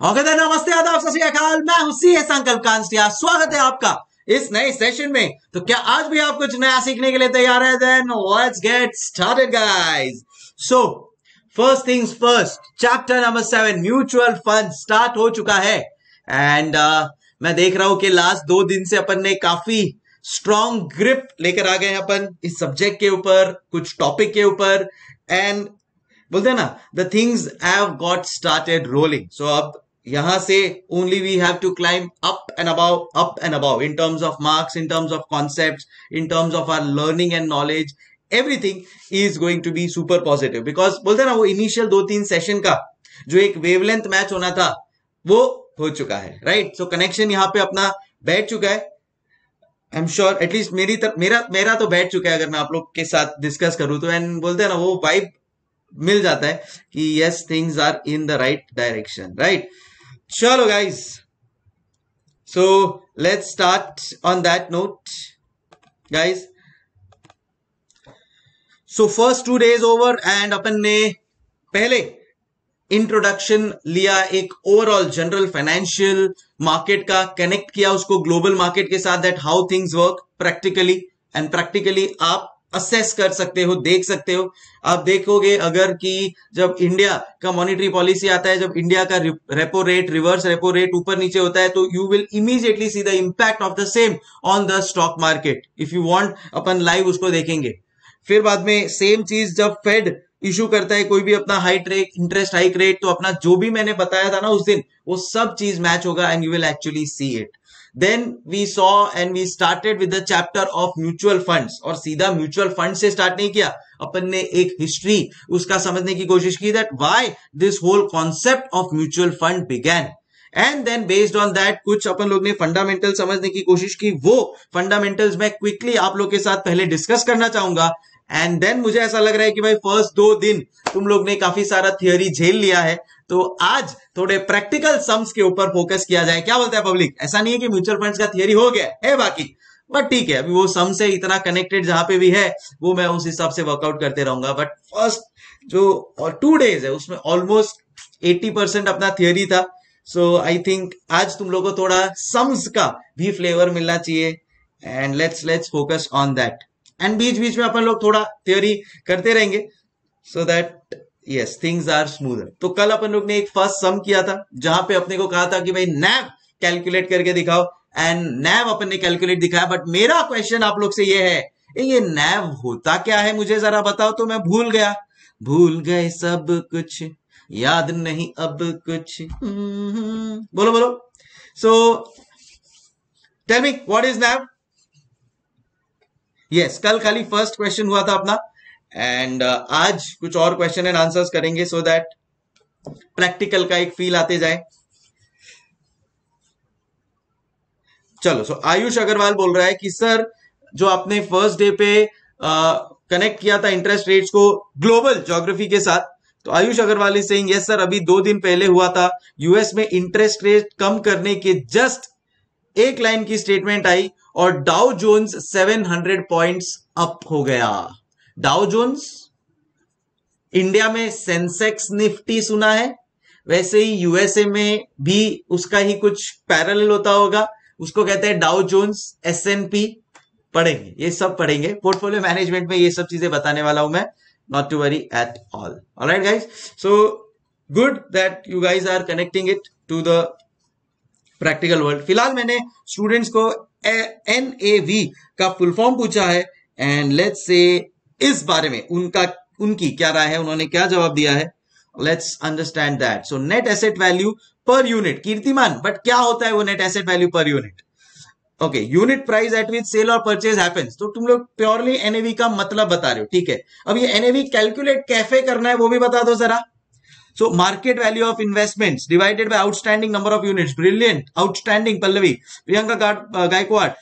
Okay नमस्ते आदाब सत मैं हूँ सी अंकल कांस्टिया। स्वागत है आपका इस नए सेशन में। तो क्या आज भी आप कुछ नया सीखने के लिए तैयार है? Then let's get started guys so first things first chapter number seven mutual fund start हो चुका है। एंड uh, मैं देख रहा हूँ कि लास्ट दो दिन से अपन ने काफ़ी स्ट्रॉन्ग ग्रिप लेकर आ गए अपन इस सब्जेक्ट के ऊपर कुछ टॉपिक के ऊपर। एंड बोलते हैं ना the things have got started rolling so अब यहाँ से only we have to climb up and about up and about in terms of marks in terms of concept in terms of our learning and knowledge everything is going to be super positive because बोलते ना वो initial दो तीन session का जो एक wavelength match होना था वो हो चुका है राइट सो कनेक्शन यहाँ पे अपना बैठ चुका है। आई एम श्योर एटलीस्ट मेरी तर, मेरा मेरा तो बैठ चुका है अगर मैं आप लोग के साथ डिस्कस करूँ तो। एंड बोलते हैं ना वो वाइब मिल जाता है कि yes things are in the right direction right चलो guys so let's start on that note guys so first two days over and अपन ने पहले इंट्रोडक्शन लिया एक ओवरऑल जनरल फाइनेंशियल मार्केट का कनेक्ट किया उसको ग्लोबल मार्केट के साथ that how things work practically and practically आप असेस कर सकते हो, देख सकते हो। आप देखोगे अगर कि जब इंडिया का मॉनिटरी पॉलिसी आता है, जब इंडिया का repo rate reverse repo rate ऊपर नीचे होता है तो you will immediately see the impact of the same on the stock market if you want upon live उसको देखेंगे। फिर बाद में सेम चीज़ जब फेड इशू करता है, कोई भी अपना height rate interest hike rate तो अपना जो भी मैंने बताया था ना उस दिन, वो सब चीज़ मैच होगा and you will actually see it then we saw and we started with the chapter of mutual funds और सीधा म्यूचुअल फंड से स्टार्ट नहीं किया। अपन ने एक हिस्ट्री उसका समझने की कोशिश की that why this whole concept of mutual fund began and then based on that कुछ अपन लोग ने फंडामेंटल समझने की कोशिश की। वो फंडामेंटल्स मैं क्विकली आप लोग के साथ पहले डिस्कस करना चाहूँगा। एंड देन मुझे ऐसा लग रहा है कि भाई फ़र्स्ट दो दिन तुम लोग ने काफ़ी सारा थियोरी झेल लिया है। तो आज थोड़े प्रैक्टिकल सम्स के ऊपर फोकस किया जाए। क्या बोलता है पब्लिक ऐसा नहीं है कि म्यूचुअल फंड्स का थियोरी हो गया, है बाकी? बट ठीक है, अभी वो सम से इतना कनेक्टेड जहाँ पे भी है, वो मैं उस हिसाब से वर्कआउट करते रहूँगा। बट फ़र्स्ट जो, और टू डेज़ है, उसमें ऑलमोस्ट एट्टी परसेंट अपना थियोरी था। सो आई थिंक आज तुम लोग को थोड़ा सम्स का भी फ्लेवर मिलना चाहिए। And let's let's focus on that and बीच बीच में अपन लोग थोड़ा थियोरी करते रहेंगे। So so that yes things are smoother तो कल अपन लोग ने एक फ़र्स्ट सम किया था, जहाँ पे अपने को कहा था कि भाई नैव कैलकुलेट करके दिखाओ एंड नैव अपन ने कैलकुलेट दिखाया बट मेरा क्वेश्चन आप लोग से ये है ये नैव होता क्या है मुझे जरा बताओ? तो मैं भूल गया। भूल गए सब कुछ, याद नहीं अब कुछ। बोलो बोलो। So tell me what is NAV yes कल खाली फ़र्स्ट क्वेश्चन हुआ था अपना। एंड uh, आज कुछ और क्वेश्चन एंड आंसर्स करेंगे सो दैट प्रैक्टिकल का एक फील आते जाए। चलो सो आयुष अग्रवाल बोल रहा है कि सर जो आपने फ़र्स्ट डे पे कनेक्ट uh, किया था इंटरेस्ट रेट्स को ग्लोबल ज्योग्राफी के साथ तो Ayush Agarwal is saying yes sir अभी दो दिन पहले हुआ था। यूएस में इंटरेस्ट रेट कम करने के जस्ट एक लाइन की स्टेटमेंट आई और डाउ जोन्स 700 पॉइंट्स अप हो गया। डाउ जोन्स इंडिया में सेंसेक्स निफ्टी सुना है। वैसे ही यूएसए में भी उसका ही कुछ पैरल होता होगा। उसको कहते हैं Dow Jones S N P पढ़ेंगे, ये सब पढ़ेंगे। पोर्टफोलियो मैनेजमेंट में ये सब चीज़ें बताने वाला हूँ मैं। Not to worry at all right guys so good that you guys are connecting it to the practical world फ़िलहाल मैंने स्टूडेंट्स को एन ए वी का फुल फॉर्म पूछा है। एंड लेट्स से इस बारे में उनका उनकी क्या राय है उन्होंने क्या जवाब दिया है let's understand that so net asset value per unit Kirtiman but क्या होता है वो net asset value per unit okay unit price at which sale और परचेज हैपेंस तो तुम लोग प्योरली एनएवी का मतलब बता रहे हो ठीक है अब ये एनएवी कैलकुलेट कैफ़े करना है वो भी बता दो जरा So market value of investments divided by outstanding number of units. Brilliant. Outstanding Pallavi. Priyanka uh, Gaikwad.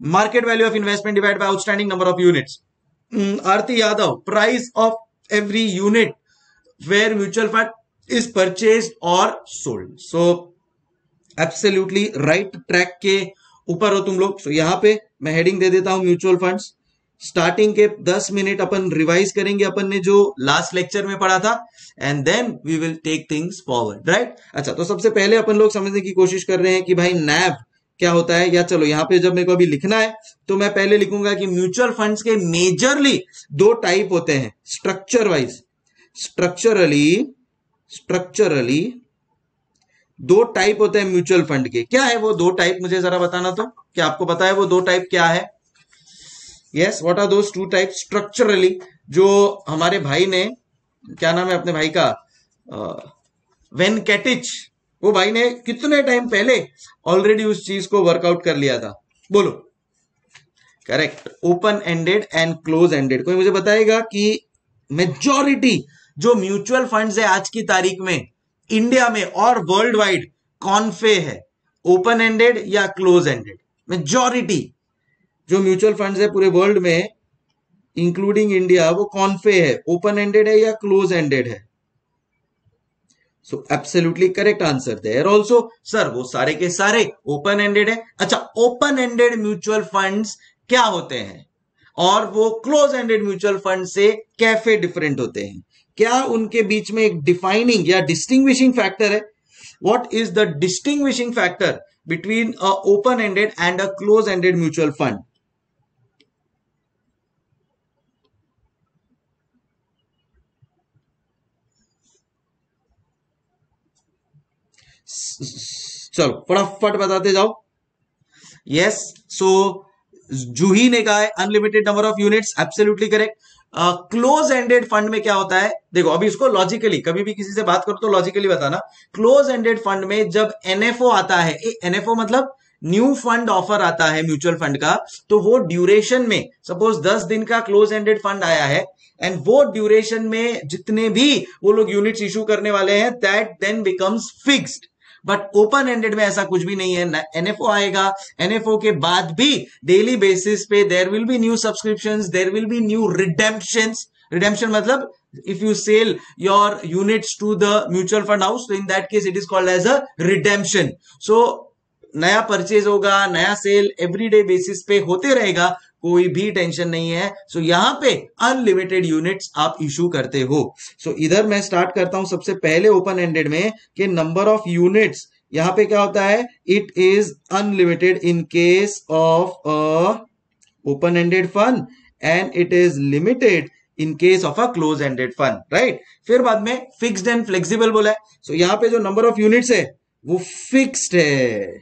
Market value of investment divided by outstanding number of Aarti Yadav price of every unit where mutual fund is purchase और sold so absolutely right track के ऊपर हो तुम लोग so, यहाँ पे मैं heading दे देता हूँ म्यूचुअल फंड स्टार्टिंग के 10 मिनट अपन रिवाइज करेंगे अपन ने जो लास्ट लेक्चर में पढ़ा था and then we will take things forward right अच्छा तो सबसे पहले अपन लोग समझने की कोशिश कर रहे हैं कि भाई नैब क्या होता है? या चलो, यहाँ पे जब मेरे को अभी लिखना है तो मैं पहले लिखूँगा कि म्यूचुअल फंड्स के मेजरली दो टाइप होते हैं स्ट्रक्चर वाइज स्ट्रक्चरली स्ट्रक्चरली दो टाइप होते हैं म्यूचुअल फंड के। क्या है वो दो टाइप? मुझे जरा बताना तो। क्या आपको पता है वो दो टाइप क्या है? Yes what are those two type structurally जो हमारे भाई ने, क्या नाम है अपने भाई का? वेन कैटिच वो भाई ने कितने टाइम पहले ऑलरेडी उस चीज़ को वर्कआउट कर लिया था? बोलो। Correct open ended and close ended कोई मुझे बताएगा कि मेजॉरिटी जो म्यूचुअल फंड्स है आज की तारीख में इंडिया में और वर्ल्ड वाइड कॉन्फे है? ओपन एंडेड या क्लोज एंडेड मेजॉरिटी जो म्यूचुअल फंड्स है पूरे वर्ल्ड में इंक्लूडिंग इंडिया वो कॉन्फे है? ओपन एंडेड है या क्लोज एंडेड है? So absolutely correct answer there also sir वो सारे के सारे ओपन एंडेड है। अच्छा ओपन एंडेड म्यूचुअल फंड्स क्या होते हैं? और वो क्लोज एंडेड म्यूचुअल फंड से कैफ़े डिफरेंट होते हैं। क्या उनके बीच में एक डिफाइनिंग या डिस्टिंग्विशिंग फैक्टर है? What is the distinguishing factor between a open ended and a close ended mutual fund चलो, फटाफट बताते जाओ। यस सो जूही ने कहा है unlimited number of units absolutely correct close ended fund में क्या होता है? देखो, अभी इसको लॉजिकली कभी भी किसी से बात करो तो लॉजिकली बताना। क्लोज एंडेड फंड में जब एनएफओ आता है एनएफओ मतलब न्यू फंड ऑफ़र आता है म्यूचुअल फंड का तो वो ड्यूरेशन में सपोज़ दस दिन का क्लोज एंडेड फंड आया है एंड वो ड्यूरेशन में जितने भी वो लोग यूनिट्स इशू करने वाले हैं that then becomes fixed but open ended में ऐसा कुछ भी नहीं है। एनएफओ आएगा। एनएफओ के बाद भी डेली बेसिस पे there will be new subscription there will be new redemption redemption मतलब you sell your units to the mutual fund house, so in that case it is called as a redemption so नया purchase होगा, नया cell everyday basis पे होते रहेगा। कोई भी tension नहीं है। सो so, यहाँ पे अनलिमिटेड यूनिट्स आप इशू करते हो। सो so, इधर मैं स्टार्ट करता हूँ सबसे पहले ओपन एंडेड में कि नंबर ऑफ़ यूनिट्स यहाँ पे क्या होता है? It is unlimited in case of a open ended fund and it is limited in case of a close ended fund right फिर बाद में फिक्स्ड एंड फ्लेक्सिबल बोला है। सो so, यहाँ पे जो नंबर ऑफ़ यूनिट्स है वो फिक्स्ड है।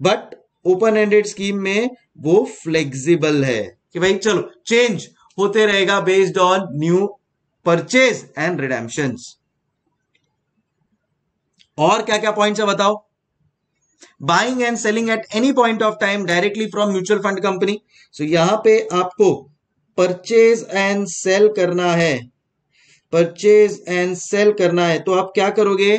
बट ओपन एंडेड स्कीम में वो फ्लेक्सिबल है। कि भाई चलो चेंज होते रहेगा based on new purchase and redemption और क्या क्या पॉइंट्स है बताओ? Buying and selling at any point of time directly from mutual fund company so यहाँ पे आपको परचेज एंड सेल करना है। परचेज एंड सेल करना है। तो आप क्या करोगे?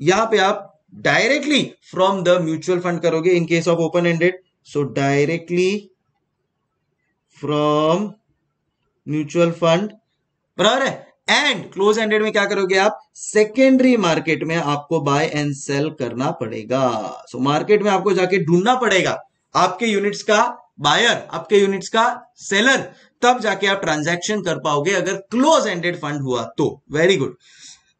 यहाँ पे आप directly from the mutual fund करोगे in case of open ended so directly from mutual fund बराबर है एंड क्लोज एंडेड में क्या करोगे आप? सेकेंडरी मार्केट में आपको बाय एंड सेल करना पड़ेगा। सो so, मार्केट में आपको जाके ढूंढना पड़ेगा। आपके यूनिट्स का बायर आपके यूनिट्स का सेलर तब जाके आप ट्रांजैक्शन कर पाओगे अगर क्लोज एंडेड फंड हुआ तो। Very good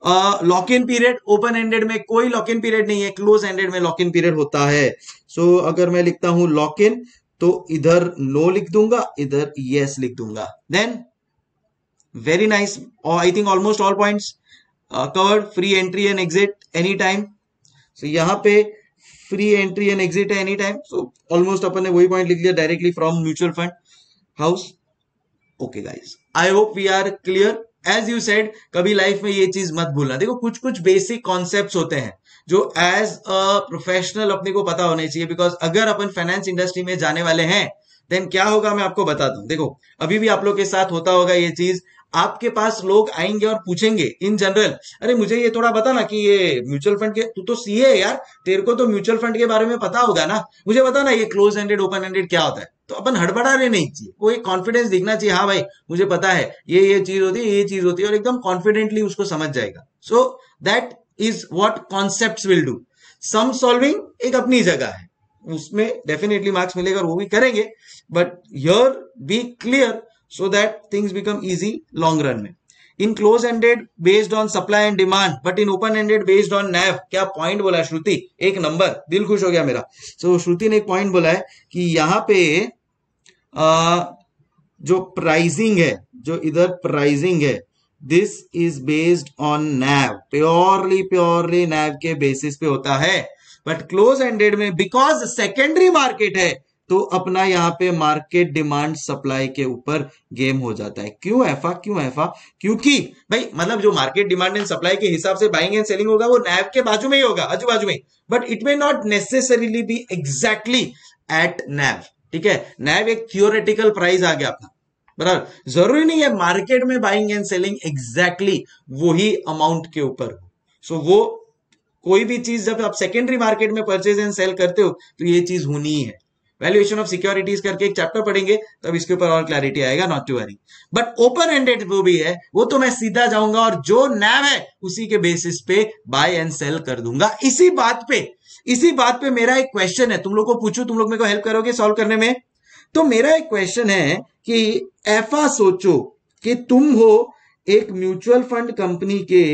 lock in period open ended में कोई लॉक इन पीरियड नहीं है क्लोज एंडेड में लॉक इन पीरियड होता है। सो so, अगर मैं लिखता हूँ लॉक इन तो इधर नो लिख दूँगा इधर यस yes लिख दूँगा। Then very nice I think almost all points covered free entry and exit any time so यहाँ पे फ्री एंट्री एंड एग्जिट है एनी टाइम सो ऑलमोस्ट अपन ने वही पॉइंट लिख लिया directly from mutual fund house okay guys I hope we are clear as you said कभी life में ये चीज़ मत भूलना। देखो कुछ कुछ बेसिक कॉन्सेप्ट होते हैं, जो एज अ प्रोफेशनल अपने को पता होने चाहिए बिकॉज़ अगर अपन फाइनेंस इंडस्ट्री में जाने वाले हैं देन क्या होगा मैं आपको बता दूँ। देखो, अभी भी आप लोग के साथ होता होगा ये चीज़। आपके पास लोग आएँगे और पूछेंगे इन जनरल अरे, मुझे ये थोड़ा बता ना कि ये म्यूचुअल फंड के तू तो सीए है यार, तेरे को तो म्यूचुअल फंड के बारे में पता होगा ना। मुझे बता ना ये क्लोज एंडेड ओपन एंडेड क्या होता है। तो अपन हड़बड़ाने नहीं। चाहिए वो एक कॉन्फिडेंस दिखना चाहिए हाँ भाई, मुझे पता है, ये ये चीज़ होती है, ये चीज़ होती है, और एकदम कॉन्फिडेंटली उसको समझ जाएगा। So that is what concept will do some solving एक अपनी जगह है। उसमें डेफिनेटली मार्क्स मिलेगा वो भी करेंगे but your be clear so that things become easy long run में। In close ended based on supply and demand but in open ended based on NAV क्या पॉइंट बोला है श्रुति? एक नंबर दिल खुश हो गया मेरा। सो so, श्रुति ने एक पॉइंट बोला है कि यहाँ पे आ, जो प्राइसिंग है जो इधर प्राइसिंग है this is based on NAV purely purely NAV के बेसिस पे होता है। बट क्लोज एंडेड में बिकॉज़ सेकेंडरी मार्केट है तो अपना यहाँ पे मार्केट डिमांड सप्लाई के ऊपर गेम हो जाता है। क्यों ऐफा? क्यों ऐफा? क्योंकि भाई मतलब जो मार्केट डिमांड एंड सप्लाई के हिसाब से बाइंग एंड सेलिंग होगा, वो नैव के बाजू में ही होगा आजू बाजू में। But it may not necessarily be exactly at NAV ठीक है? नैव एक थियोरेटिकल प्राइस आ गया अपना। बराबर? ज़रूरी नहीं है मार्केट में बाइंग एंड सेलिंग एग्जैक्टली वही अमाउंट के ऊपर हो। सो वो कोई भी चीज़ जब आप सेकेंडरी मार्केट में परचेज एंड सेल करते हो तो ये चीज़ होनी ही है। वैल्यूएशन ऑफ़ सिक्योरिटीज करके एक चैप्टर पढ़ेंगे, तब इसके ऊपर और क्लैरिटी आएगा not to worry but open ended वो भी है, वो तो मैं सीधा जाऊँगा और जो नैव है, उसी के बेसिस पे बाय एंड सेल कर दूँगा। इसी बात पे, इसी बात पे मेरा एक क्वेश्चन है। तुम लोग को पूछू, तुम लोग मेरे को हेल्प करोगे सॉल्व करने में? तो मेरा एक क्वेश्चन है कि ऐसा सोचो कि तुम हो एक म्यूचुअल फंड कंपनी के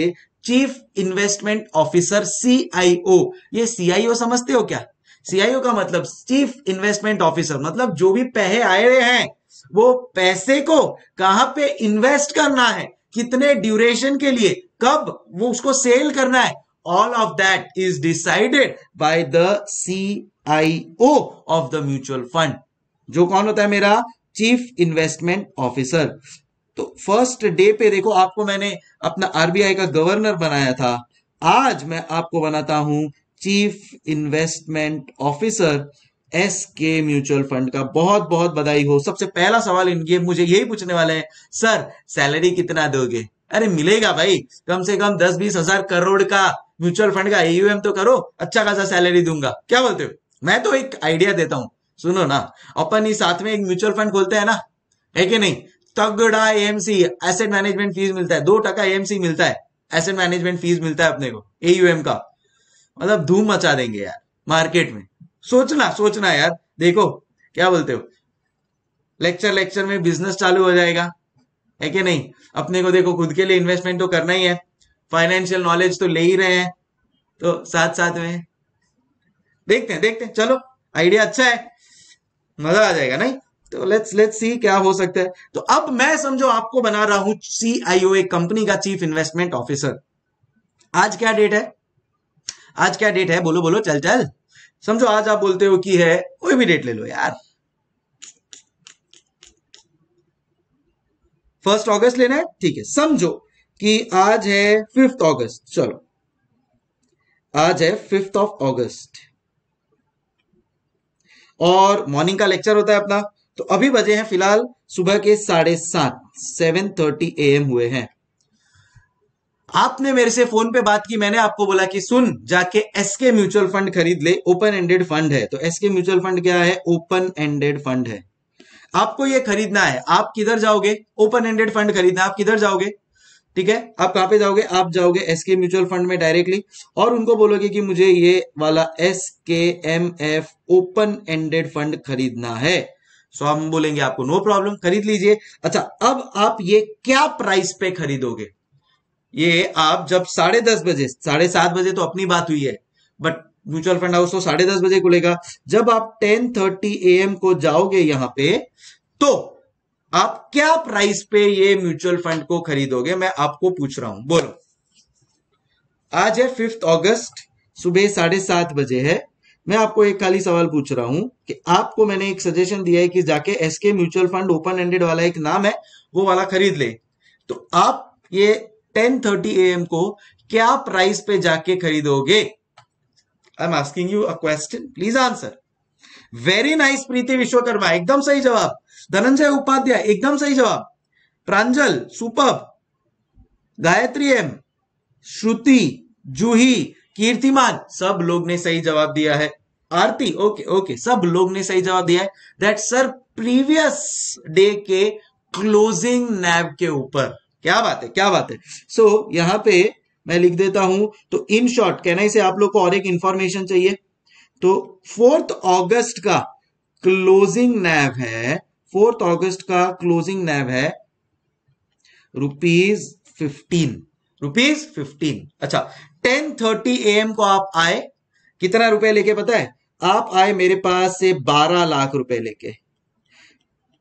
चीफ इन्वेस्टमेंट ऑफिसर सीआईओ ये सीआईओ समझते हो क्या? सीआईओ का मतलब चीफ इन्वेस्टमेंट ऑफिसर मतलब जो भी पैसे आए हुए हैं, वो पैसे को कहाँ पे इन्वेस्ट करना है, कितने ड्यूरेशन के लिए, कब वो उसको सेल करना है all of that is decided by the C I O of the mutual fund जो कौन होता है मेरा चीफ इन्वेस्टमेंट ऑफिसर तो फ़र्स्ट डे पे देखो, आपको मैंने अपना आरबीआई का गवर्नर बनाया था। आज मैं आपको बनाता हूँ chief investment officer S K mutual fund का बहुत बहुत बधाई हो। सबसे पहला सवाल इनके, मुझे यही पूछने वाले हैं, सर, सैलरी कितना दोगे? अरे, मिलेगा भाई, कम से कम दस बीस हज़ार करोड़ का म्यूचुअल फंड का एयूएम तो करो अच्छा खासा सैलरी दूँगा। क्या बोलते हो? मैं तो एक आइडिया देता हूँ। सुनो ना, अपन ही साथ में एक म्यूचुअल फंड खोलते हैं ना, है कि नहीं? तगड़ा एएमसी एसेट मैनेजमेंट फ़ीस मिलता है, दो टका एमसी मिलता है एसेट मैनेजमेंट फ़ीस मिलता है अपने को एयूएम का। मतलब धूम मचा देंगे यार मार्केट में। सोचना सोचना यार। देखो, क्या बोलते हो? लेक्चर लेक्चर में बिज़नेस चालू हो जाएगा। है कि नहीं? अपने को देखो, खुद के लिए इन्वेस्टमेंट तो करना ही है। फाइनेंशियल नॉलेज तो ले ही रहे हैं। तो साथ साथ में। देखते हैं देखते हैं। चलो आइडिया अच्छा है। मज़ा आ जाएगा, नहीं? तो लेट्स लेट्स सी क्या हो सकता है। तो अब मैं समझो, आपको बना रहा हूँ सीआईओ कंपनी का चीफ इन्वेस्टमेंट ऑफिसर आज क्या डेट है? आज क्या डेट है? बोलो बोलो, चल चल। समझो, आज आप बोलते हो कि है, कोई भी डेट ले लो यार। फ़र्स्ट अगस्त लेना है? ठीक है। समझो कि आज है फिफ्थ अगस्त चलो। आज है फिफ्थ ऑफ़ अगस्त और मॉर्निंग का लेक्चर होता है अपना। तो अभी बजे हैं फ़िलहाल सुबह के साढ़े सात सेवन थर्टी ए एम हुए हैं। आपने मेरे से फ़ोन पे बात की, मैंने आपको बोला कि सुन, जाके एसके म्यूचुअल फंड खरीद ले ओपन एंडेड फंड है। तो एसके म्यूचुअल फंड क्या है? ओपन एंडेड फंड है। आपको ये खरीदना है। आप किधर जाओगे? ओपन एंडेड फंड खरीदना आप किधर जाओगे? ठीक है? आप कहाँ पे जाओगे? आप जाओगे एस के म्यूचुअल फंड में डायरेक्टली और उनको बोलोगे कि मुझे ये वाला S K M F open ended fund खरीदना है। सो हम बोलेंगे आपको नो प्रॉब्लम खरीद लीजिए। अच्छा अब आप ये क्या प्राइस पे खरीदोगे? ये आप जब साढ़े दस बजे, साढ़े सात बजे तो अपनी बात हुई है बट म्यूचुअल फंड हाउस तो साढ़े दस बजे खुलेगा। जब आप टेन थर्टी ए एम को जाओगे यहाँ पे तो आप क्या प्राइस पे ये म्यूचुअल फंड को खरीदोगे? मैं आपको पूछ रहा हूँ। बोलो। आज है फिफ्थ अगस्त सुबह साढ़े सात बजे है। मैं आपको एक खाली सवाल पूछ रहा हूँ कि आपको मैंने एक सजेशन दिया है कि जाके SK mutual fund open ended वाला एक नाम है, वो वाला खरीद ले। तो आप ये टेन थर्टी एम को क्या प्राइस पे जाके खरीदोगे? I am asking you a question please answer very nice Preeti Vishwakarma एकदम सही जवाब. धनंजय उपाध्याय, एकदम सही जवाब. Pranjal super Gayatri M Shruti, Juhi, Kirtiman. सब लोग ने सही जवाब दिया है. आरती ओके ओके सब लोग ने सही जवाब दिया है. दैट सर प्रीवियस डे के क्लोजिंग नैब के ऊपर. क्या बात है क्या बात है। सो so, यहाँ पे मैं लिख देता हूँ तो इन शॉर्ट कहना से आप लोग को और एक इंफॉर्मेशन चाहिए? तो फोर्थ अगस्त का क्लोजिंग नैव है फोर्थ अगस्त का क्लोजिंग नैव है रुपीज़ फिफ्टीन रुपीज़ फिफ्टीन अच्छा टेन थर्टी ए एम को आप आए कितना रुपए लेके पता है? आप आए मेरे पास से बारह लाख रुपए लेके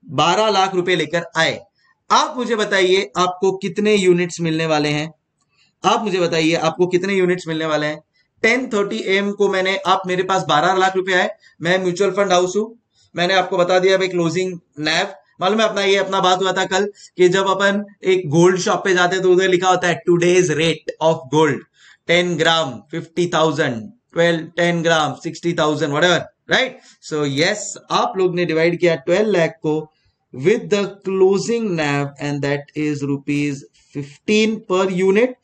बारह लाख रुपए लेकर आए। आप मुझे बताइए आपको कितने यूनिट्स मिलने वाले हैं? आप मुझे बताइए आपको कितने यूनिट्स मिलने वाले हैं? टेन थर्टी एम को मैंने, आप मेरे पास बारह लाख रुपए आए। मैं म्यूचुअल फंड हाउस हूँ। मैंने आपको बता दिया भाई क्लोजिंग नैव मालूम है अपना ये अपना बात हुआ था कल कि जब अपन एक गोल्ड शॉप पे जाते तो उधर लिखा होता है today's rate of gold ten gram fifty thousand twelve ten gram sixty thousand what right so yes आप लोग ने डिवाइड किया ट्वेल्व लैख को। With the closing NAV and that is rupees fifteen per unit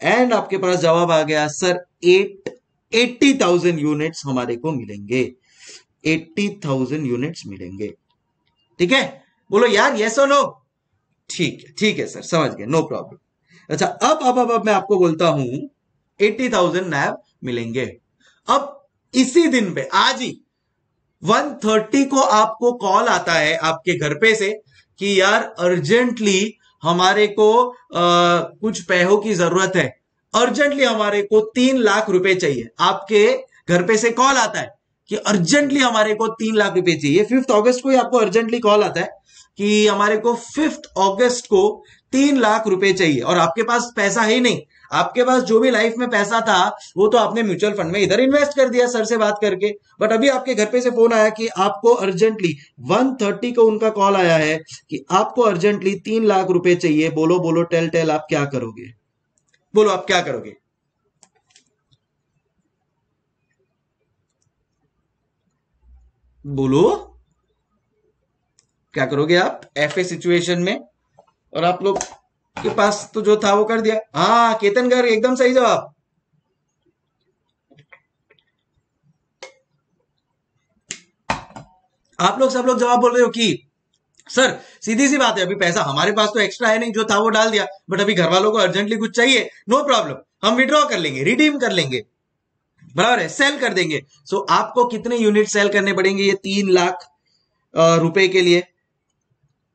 and आपके पास जवाब आ गया sir eight eighty thousand units हमारे को मिलेंगे। एट्टी थाउज़ेंड यूनिट्स मिलेंगे। ठीक है? बोलो, यार ये सो नो ठीक है ठीक है सर समझ गए नो प्रॉब्लम अच्छा अब अब अब अब मैं आपको बोलता हूँ एट्टी थाउज़ेंड नैब मिलेंगे। अब इसी दिन पे, आज ही वन थर्टी को आपको कॉल आता है आपके घर पे से कि यार अर्जेंटली हमारे को आ, कुछ पैहों की ज़रूरत है। अर्जेंटली हमारे को तीन लाख रुपए चाहिए। आपके घर पे से कॉल आता है कि अर्जेंटली हमारे को तीन लाख रुपए चाहिए। फिफ्थ अगस्त को ही आपको अर्जेंटली कॉल आता है कि हमारे को फिफ्थ अगस्त को तीन लाख रुपए चाहिए और आपके पास पैसा है ही नहीं। आपके पास जो भी लाइफ में पैसा था, वो तो आपने म्यूचुअल फंड में इधर इन्वेस्ट कर दिया सर से बात करके। बट अभी आपके घर पे से फ़ोन आया कि आपको अर्जेंटली वन थर्टी को उनका कॉल आया है कि आपको अर्जेंटली तीन लाख रुपए चाहिए। बोलो बोलो टेल टेल आप क्या करोगे? बोलो, आप क्या करोगे? बोलो, क्या करोगे आप? ऐसे सिचुएशन में। और आप लोग के पास तो जो था वो कर दिया। हाँ केतन गर्ग एकदम सही जवाब। आप लोग सब लोग जवाब बोल रहे हो कि सर सीधी सी बात है अभी पैसा हमारे पास तो एक्स्ट्रा है नहीं जो था वो डाल दिया बट अभी घर वालों को अर्जेंटली कुछ चाहिए नो प्रॉब्लम हम विड्रॉ कर लेंगे रिडीम कर लेंगे बराबर है सेल कर देंगे। सो so, आपको कितने यूनिट सेल करने पड़ेंगे ये तीन लाख रुपए के लिए?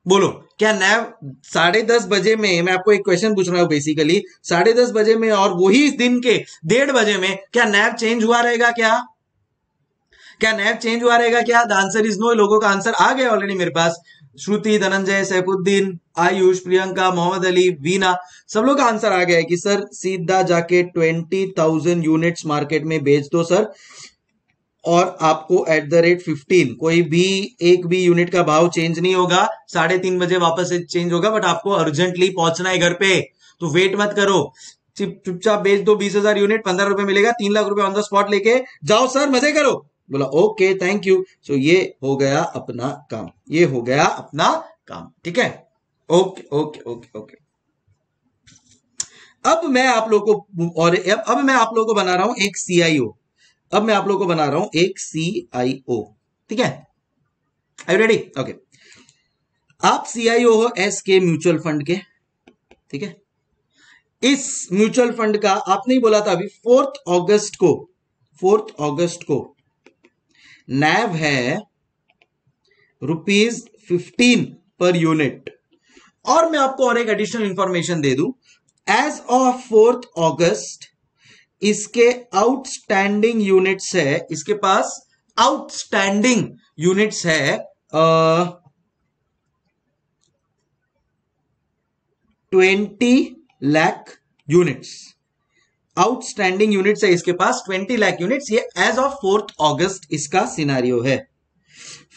बोलो। क्या नैव साढ़े दस बजे में, मैं आपको एक क्वेश्चन पूछ रहा हूँ बेसिकली साढ़े दस बजे में और वही इस दिन के डेढ़ बजे में क्या नैव चेंज हुआ रहेगा क्या? क्या नैव चेंज हुआ रहेगा क्या? द आंसर इज़ नो लोगों का आंसर आ गया ऑलरेडी मेरे पास। श्रुति, धनंजय, सैफुद्दीन, आयुष, प्रियंका, मोहम्मद अली, वीना, सब लोग का आंसर आ गया है कि, सर, सीधा जाके ट्वेंटी थाउज़ेंड यूनिट्स मार्केट में बेच दो, सर। और आपको एट द रेट फिफ्टीन कोई भी एक भी यूनिट का भाव चेंज नहीं होगा। साढ़े तीन बजे वापस से चेंज होगा बट आपको अर्जेंटली पहुँचना है घर पे। तो वेट मत करो। चुपचाप बेच दो बीस हज़ार यूनिट पंद्रह रुपए मिलेगा, तीन लाख रुपए ऑन द स्पॉट लेके जाओ सर मज़े करो। बोला ओके थैंक यू सो ये हो गया अपना काम। ये हो गया अपना काम। ठीक है? ओके ओके ओके ओके अब मैं आप लोग को, और अब मैं आप लोग को बना रहा हूँ एक सीआईओ अब मैं आप लोग को बना रहा हूँ एक सी आई ओ ठीक है? आई रेडी ओके आप सीआईओ हो एस के म्यूचुअल फंड के। ठीक है? इस म्यूचुअल फंड का आपने ही बोला था अभी फोर्थ अगस्त को, फोर्थ अगस्त को नैव है रुपीज़ फिफ्टीन पर यूनिट। और मैं आपको और एक एडिशनल इंफॉर्मेशन दे दूँ। एज ऑफ़ फोर्थ अगस्त इसके आउटस्टैंडिंग यूनिट्स है, इसके पास आउटस्टैंडिंग यूनिट्स है twenty lakh units outstanding units है, इसके पास ट्वेंटी लैख यूनिट्स ये एज ऑफ़ फोर्थ ऑगस्ट इसका सिनारियो है.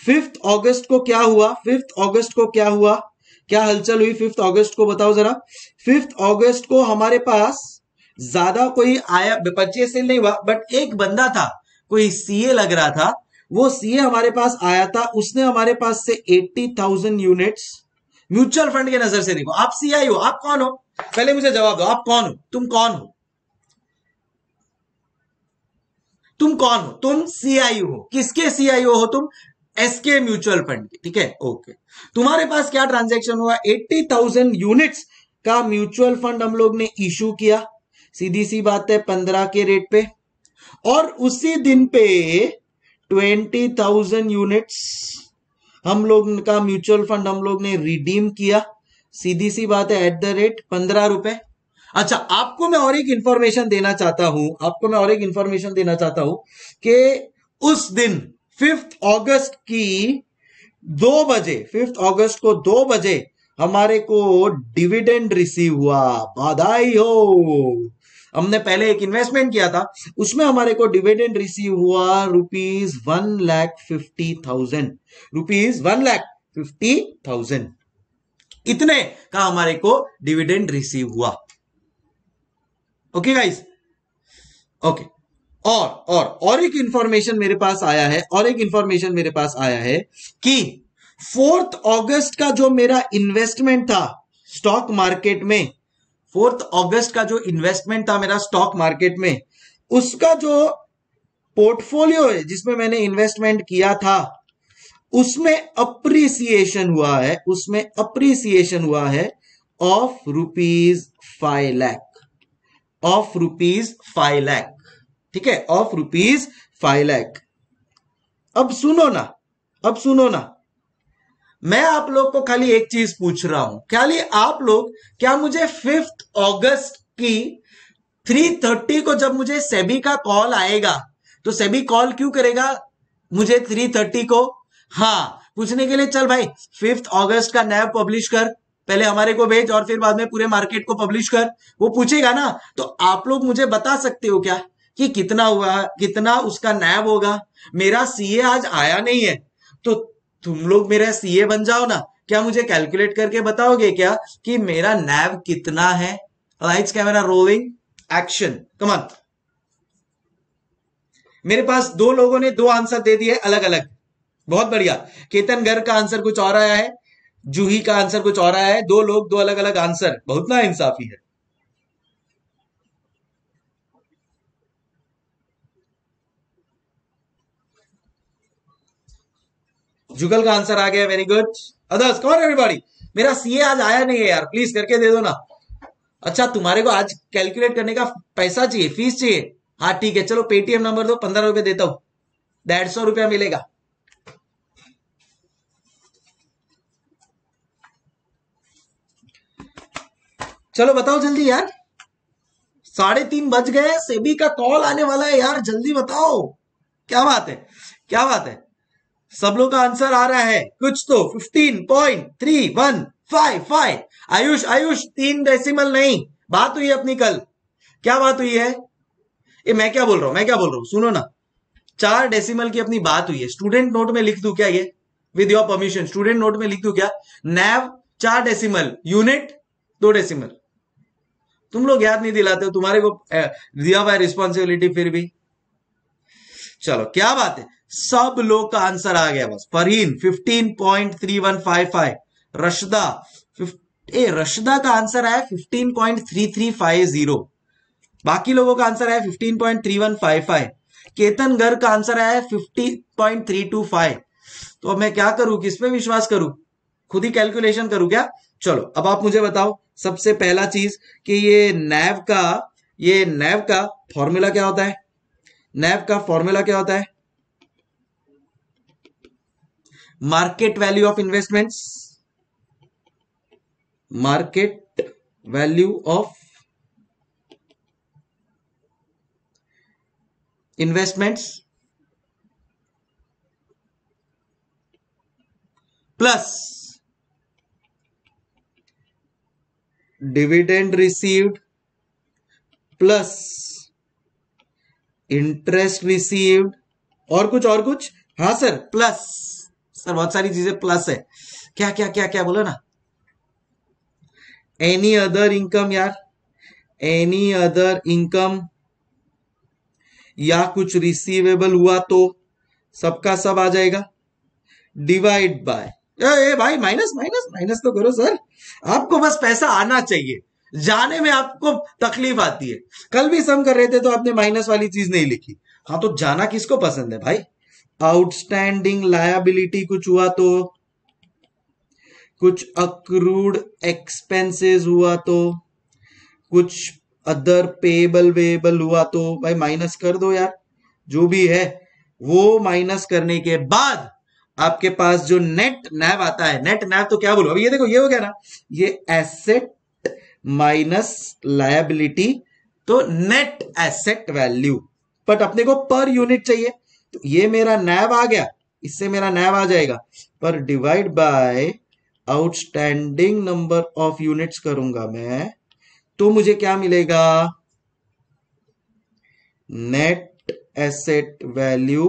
फिफ्थ ऑगस्ट को क्या हुआ? फिफ्थ ऑगस्ट को क्या हुआ? क्या हलचल हुई? फिफ्थ ऑगस्ट को बताओ जरा. फिफ्थ ऑगस्ट को हमारे पास ज़्यादा कोई आया परचेज सेल नहीं हुआ बट एक बंदा था, कोई सीए लग रहा था, वो सीए हमारे पास आया था, उसने हमारे पास से eighty thousand units mutual fund के नज़र से देखो। आप सीआई हो, आप कौन हो? पहले मुझे जवाब दो, आप कौन हो? तुम कौन हो? तुम कौन हो? तुम सीआईओ हो। किसके सीआईओ हो तुम? एसके म्यूचुअल फंड के, ठीक है? ओके तुम्हारे पास क्या ट्रांजैक्शन हुआ? एट्टी थाउज़ेंड यूनिट्स का म्यूचुअल फंड हम लोग ने इशू किया। सीधी सी बात है पंद्रह के रेट पे। और उसी दिन पे ट्वेंटी थाउज़ेंड यूनिट्स हम लोग का म्यूचुअल फंड हम लोग ने रिडीम किया। सीधी सी बात है एट द रेट पंद्रह रुपए। अच्छा आपको मैं और एक इंफॉर्मेशन देना चाहता हूँ, आपको मैं और एक इंफॉर्मेशन देना चाहता हूँ कि उस दिन फिफ्थ अगस्त की दो बजे फिफ्थ अगस्त को दो बजे हमारे को डिविडेंड रिसीव हुआ। बधाई हो। हमने पहले एक इन्वेस्टमेंट किया था, उसमें हमारे को डिविडेंड रिसीव हुआ rupees one lakh fifty thousand rupees one lakh fifty thousand इतने का हमारे को डिविडेंड रिसीव हुआ। ओके गाइस ओके और और और एक इंफॉर्मेशन मेरे पास आया है, और एक इंफॉर्मेशन मेरे पास आया है कि फोर्थ अगस्त का जो मेरा इन्वेस्टमेंट था स्टॉक मार्केट में फोर्थ अगस्त का जो इन्वेस्टमेंट था मेरा स्टॉक मार्केट में, उसका जो पोर्टफोलियो है, जिसमें मैंने इन्वेस्टमेंट किया था, उसमें अप्रिसिएशन हुआ है, उसमें अप्रिसिएशन हुआ है of rupees five lakh of rupees five lakh ठीक है? ऑफ़ रुपीज़ फाइव लैख अब सुनो ना, अब सुनो ना। मैं आप लोग को खाली एक चीज़ पूछ रहा हूँ। खाली आप लोग, क्या मुझे फिफ्थ अगस्त की थ्री थर्टी को जब मुझे सेबी का कॉल आएगा तो सेबी कॉल क्यों करेगा मुझे थ्री थर्टी को? हाँ पूछने के लिए चल भाई फिफ्थ अगस्त का नैब पब्लिश कर, पहले हमारे को भेज और फिर बाद में पूरे मार्केट को पब्लिश कर, वो पूछेगा ना? तो आप लोग मुझे बता सकते हो क्या कि कितना हुआ, कितना उसका नैब होगा? मेरा सीए आज आया नहीं है। तो तुम लोग मेरा सीए बन जाओ ना। क्या मुझे कैलकुलेट करके बताओगे क्या कि मेरा नैव कितना है? Lights camera rolling action come on मेरे पास दो लोगों ने दो आंसर दे दिए अलग अलग बहुत बढ़िया। केतन गर्ग का आंसर कुछ और आया है, जूही का आंसर कुछ और आया है। दो लोग, दो अलग अलग आंसर बहुत ना इंसाफी है। जुगल का आंसर आ गया वेरी गुड अदर्स कौन एवरीबॉडी मेरा सीए आज आया नहीं है यार प्लीज़ करके दे दो ना। अच्छा तुम्हारे को आज कैलकुलेट करने का पैसा चाहिए फ़ीस चाहिए। हाँ ठीक है, चलो पेटीएम नंबर दो, पंद्रह रुपए देता हूँ। डेढ़ सौ रुपया मिलेगा। चलो बताओ जल्दी यार। साढ़े तीन बज गए, सेबी का कॉल आने वाला है यार, जल्दी बताओ। क्या बात है, क्या बात है। सब लोग का आंसर आ रहा है। कुछ तो fifteen point three one five five Ayush Ayush, तीन डेसिमल नहीं। बात हुई अपनी कल। क्या बात हुई है? ये मैं क्या बोल रहा हूँ? मैं क्या बोल रहा हूँ? सुनो ना। चार डेसिमल की अपनी बात हुई है। स्टूडेंट नोट में लिख दू क्या ये? With your permission student note में लिख दू क्या? नैव चार डेसिमल यूनिट दो डेसिमल तुम लोग याद नहीं दिलाते हो, तुम्हारे को दिया हुआ रिस्पॉन्सिबिलिटी फिर भी। चलो, क्या बात है? सब लोग का आंसर आ गया बस। फरहीन 15.3155 रशदा ए, रशदा का आंसर आया 15.3350 बाकी लोगों का आंसर आया 15.3155 केतन गर्ग का आंसर आया 50.325 तो अब मैं क्या करूँ, किस पे विश्वास करूँ? खुद ही कैलकुलेशन करूँ क्या? चलो, अब आप मुझे बताओ, सबसे पहला चीज़ कि ये नैव का, ये नैव का फॉर्मूला क्या होता है? नैव का फॉर्मूला क्या होता है? Market value of investments market value of investments plus dividend received plus interest received और कुछ और कुछ? हाँ सर प्लस सर, बहुत सारी चीज़ें प्लस है। क्या क्या क्या क्या बोलो ना? एनी अदर इनकम यार? एनी अदर इनकम या कुछ रिसीवेबल हुआ तो सबका सब आ जाएगा। डिवाइड बाय ए भाई माइनस माइनस माइनस तो करो सर। आपको बस पैसा आना चाहिए। जाने में आपको तकलीफ़ आती है। कल भी सम कर रहे थे तो आपने माइनस वाली चीज़ नहीं लिखी। हाँ तो जाना किसको पसंद है भाई? आउटस्टैंडिंग लायबिलिटी कुछ हुआ तो कुछ अक्रूड एक्सपेंसेस हुआ तो कुछ अदर पेबल वेबल हुआ तो भाई माइनस कर दो यार, जो भी है, वो माइनस करने के बाद आपके पास जो नेट नैव आता है नेट नैव तो क्या बोलो? अभी ये देखो, ये हो गया ना, ये एसेट माइनस लायबिलिटी तो नेट एसेट वैल्यू बट अपने को पर यूनिट चाहिए। तो ये मेरा नैब आ गया। इससे मेरा नैब आ जाएगा। पर divide by outstanding number of units करूँगा मैं तो मुझे क्या मिलेगा? Net asset value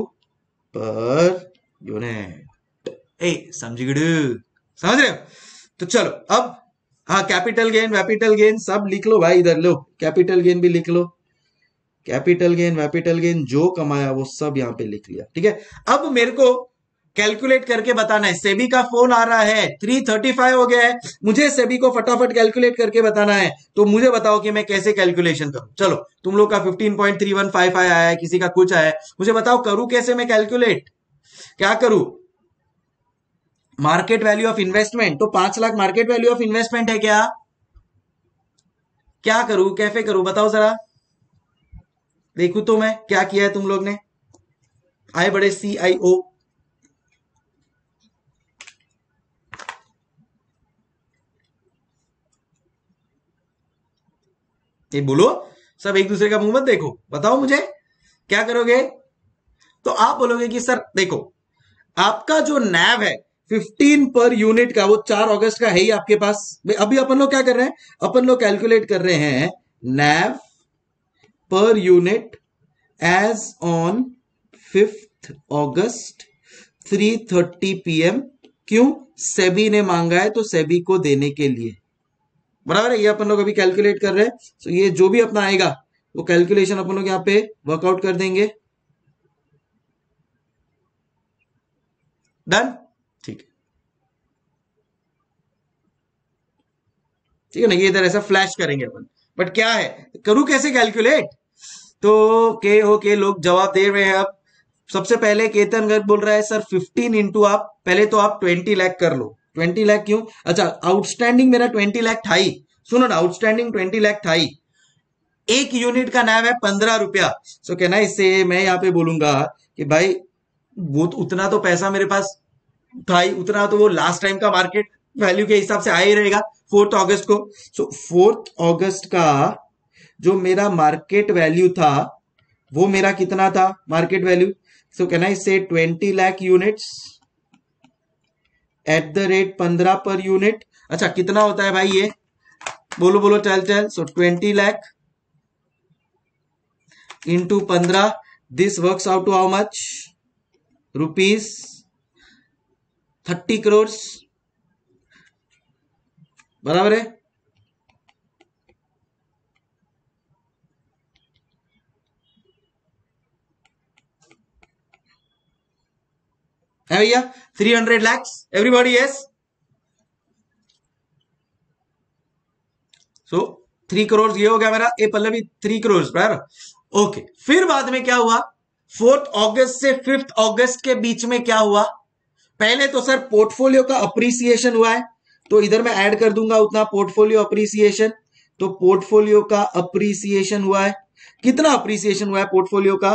per unit ए, समझ गए समझ रहे हो? तो चलो, अब हाँ कैपिटल गेन वैपिटल गेन सब लिख लो भाई, इधर लो। कैपिटल गेन भी लिख लो। कैपिटल गेन, वैपिटल गेन, जो कमाया वो सब यहाँ पे लिख लिया, ठीक है? अब मेरे को कैलकुलेट करके बताना है। सेबी का फ़ोन आ रहा है 335 हो गया है। मुझे सेबी को फटाफट कैलकुलेट करके बताना है। तो मुझे बताओ कि मैं कैसे कैलकुलेशन करूँ। चलो, तुम लोग का 15.3155 आया है, किसी का कुछ आया है। मुझे बताओ, करूँ कैसे मैं कैलकुलेट? क्या करूँ? मार्केट वैल्यू ऑफ़ इन्वेस्टमेंट तो पाँच lakh market value of investment है क्या? क्या करूँ? कैफ़े करूँ? बताओ जरा। देखू तो मैं, क्या किया है तुम लोग ने? आए बड़े सी आई ओ ये बोलो, सब एक दूसरे का मुँह मत देखो, बताओ मुझे, क्या करोगे? तो आप बोलोगे कि, सर, देखो, आपका जो नैव है 15 पर यूनिट का, वो चार अगस्त का है ही आपके पास। अभी अपन लोग क्या कर रहे हैं? अपन लोग कैलकुलेट कर रहे हैं NAV per unit as on fifth August 3:30 PM क्यों? सेबी ने मांगा है तो सेबी को देने के लिए। बराबर है, ये अपन लोग अभी कैलकुलेट कर रहे हैं। तो ये जो भी अपना आएगा, वो कैलकुलेशन अपन लोग यहाँ पे वर्कआउट कर देंगे। डन ठीक ठीक है ना, ये इधर ऐसा फ्लैश करेंगे अपन। बट क्या है? करूँ कैसे कैलकुलेट तो के हो के लोग जवाब दे रहे हैं अब। सबसे पहले केतन गर्ग बोल रहा है, सर 15 इंटू आप, पहले तो आप 20 लाख कर लो। 20 लाख क्यों? अच्छा आउटस्टैंडिंग मेरा 20 लाख था ही। सुनो ना आउटस्टैंडिंग 20 लाख था ही। एक यूनिट का नाम है पंद्रह रुपया। सो कहना इससे मैं यहाँ पे बोलूँगा कि भाई, वो तो उतना तो पैसा मेरे पास था ही, उतना तो वो लास्ट टाइम का मार्केट वैल्यू के हिसाब से आ ही रहेगा फोर्थ अगस्त को। सो फोर्थ अगस्त का जो मेरा मार्केट वैल्यू था, वो मेरा कितना था market value so can I say twenty lakh units at the rate पंद्रह पर यूनिट अच्छा कितना होता है भाई ये? बोलो बोलो, चल चल। सो ट्वेंटी लैख इंटू पंद्रह this works out to how much rupees thirty crore बराबर है? है भैया three hundred lakhs everybody yes so three crore ये हो गया मेरा ए पल्लवी थ्री करोड़ बराबर? ओके फिर बाद में क्या हुआ? फोर्थ अगस्त से फिफ्थ अगस्त के बीच में क्या हुआ? पहले तो सर पोर्टफोलियो का अप्रिसिएशन हुआ है तो इधर मैं ऐड कर दूँगा उतना पोर्टफोलियो अप्रिसिएशन तो पोर्टफोलियो का अप्रिसिएशन हुआ है। कितना अप्रिसिएशन हुआ है पोर्टफोलियो का?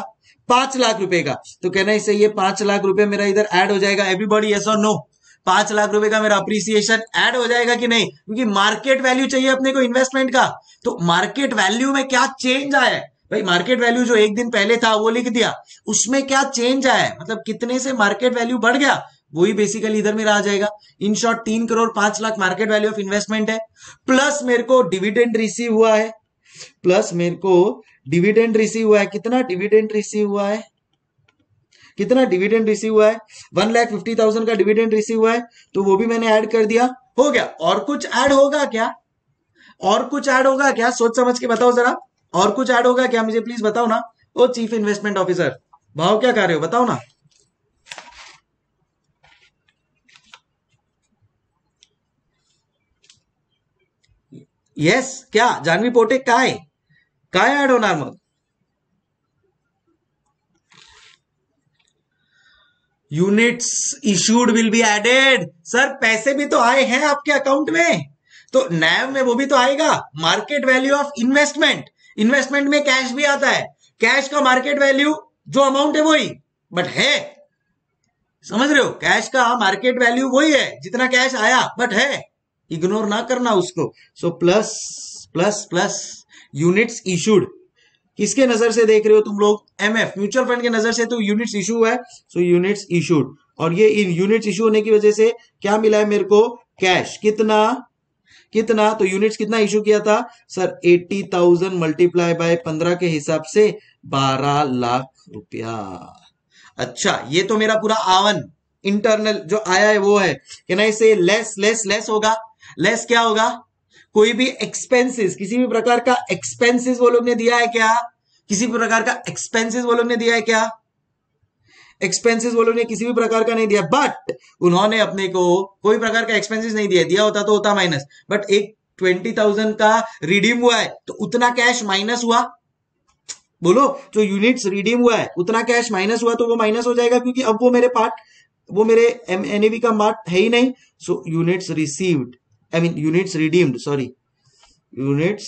पाँच लाख रुपए का। तो कहना इससे ये पाँच लाख रुपए मेरा इधर ऐड हो जाएगा। एवरीबॉडी यस और नो पाँच लाख रुपए का मेरा अप्रिसिएशन ऐड हो जाएगा कि नहीं? क्योंकि मार्केट वैल्यू चाहिए अपने को इन्वेस्टमेंट का। तो मार्केट वैल्यू में क्या चेंज आया है? भाई मार्केट वैल्यू जो एक दिन पहले था, वो लिख दिया। उसमें क्या चेंज आया है? मतलब कितने से मार्केट वैल्यू बढ़ गया? वही बेसिकली इधर मेरा आ जाएगा। इन शॉर्ट तीन करोड़ पाँच lakh market value of investment है। प्लस मेरे को डिविडेंड रिसीव हुआ है। प्लस मेरे को डिविडेंड रिसीव हुआ है। कितना डिविडेंड रिसीव हुआ है? कितना डिविडेंड रिसीव हुआ है? वन लाख फिफ्टी थाउज़ेंड का डिविडेंड रिसीव हुआ है तो वो भी मैंने ऐड कर दिया। हो गया। और कुछ ऐड होगा क्या? और कुछ ऐड होगा क्या? सोच समझ के बताओ जरा। और कुछ ऐड होगा क्या? मुझे प्लीज़ बताओ ना। ओ चीफ इन्वेस्टमेंट ऑफिसर भाव क्या कर रहे हो? बताओ ना। येस क्या? जानवी पोटे काय काय ऍड होणार मग? Units issued will be added sir पैसे भी तो आए हैं आपके अकाउंट में। तो नैव में वो भी तो आएगा। Market value of investment investment में कैश भी आता है। कैश का मार्केट वैल्यू जो अमाउंट है वही। बट है। समझ रहे हो? कैश का मार्केट वैल्यू वही है। जितना कैश आया बट है। इग्नोर ना करना उसको। So plus plus plus units issued किसके नज़र से देख रहे हो तुम लोग? एमएफ म्यूचुअल फंड के नज़र से तो यूनिट्स इशू है सो यूनिट्स इशूड। और ये इन यूनिट्स इशू होने की वजह से क्या मिला है मेरे को? कैश। कितना? कितना? तो यूनिट्स कितना इशू किया था? Sir eighty thousand multiply by पंद्रह के हिसाब से बारह लाख रुपया। अच्छा ये तो मेरा पूरा आवन इंटरनल जो आया है वो है। कहना इसे लेस लेस लेस होगा? लेस क्या होगा? कोई भी एक्सपेंसेस किसी भी प्रकार का एक्सपेंसेस वो लोग ने दिया है क्या? किसी भी प्रकार का एक्सपेंसेस वो लोग ने दिया है क्या? एक्सपेंसेस वो लोग ने किसी भी प्रकार का नहीं दिया बट उन्होंने अपने को कोई प्रकार का एक्सपेंसेस नहीं दिया। दिया होता तो होता माइनस बट एक ट्वेंटी थाउज़ेंड का रिडीम हुआ है तो उतना कैश माइनस हुआ। बोलो, जो यूनिट्स रिडीम हुआ है, उतना कैश माइनस हुआ तो वो माइनस हो जाएगा, क्योंकि अब वो मेरे पार्ट वो मेरे एनएवी का पार्ट है ही नहीं। So units received I mean units redeemed sorry units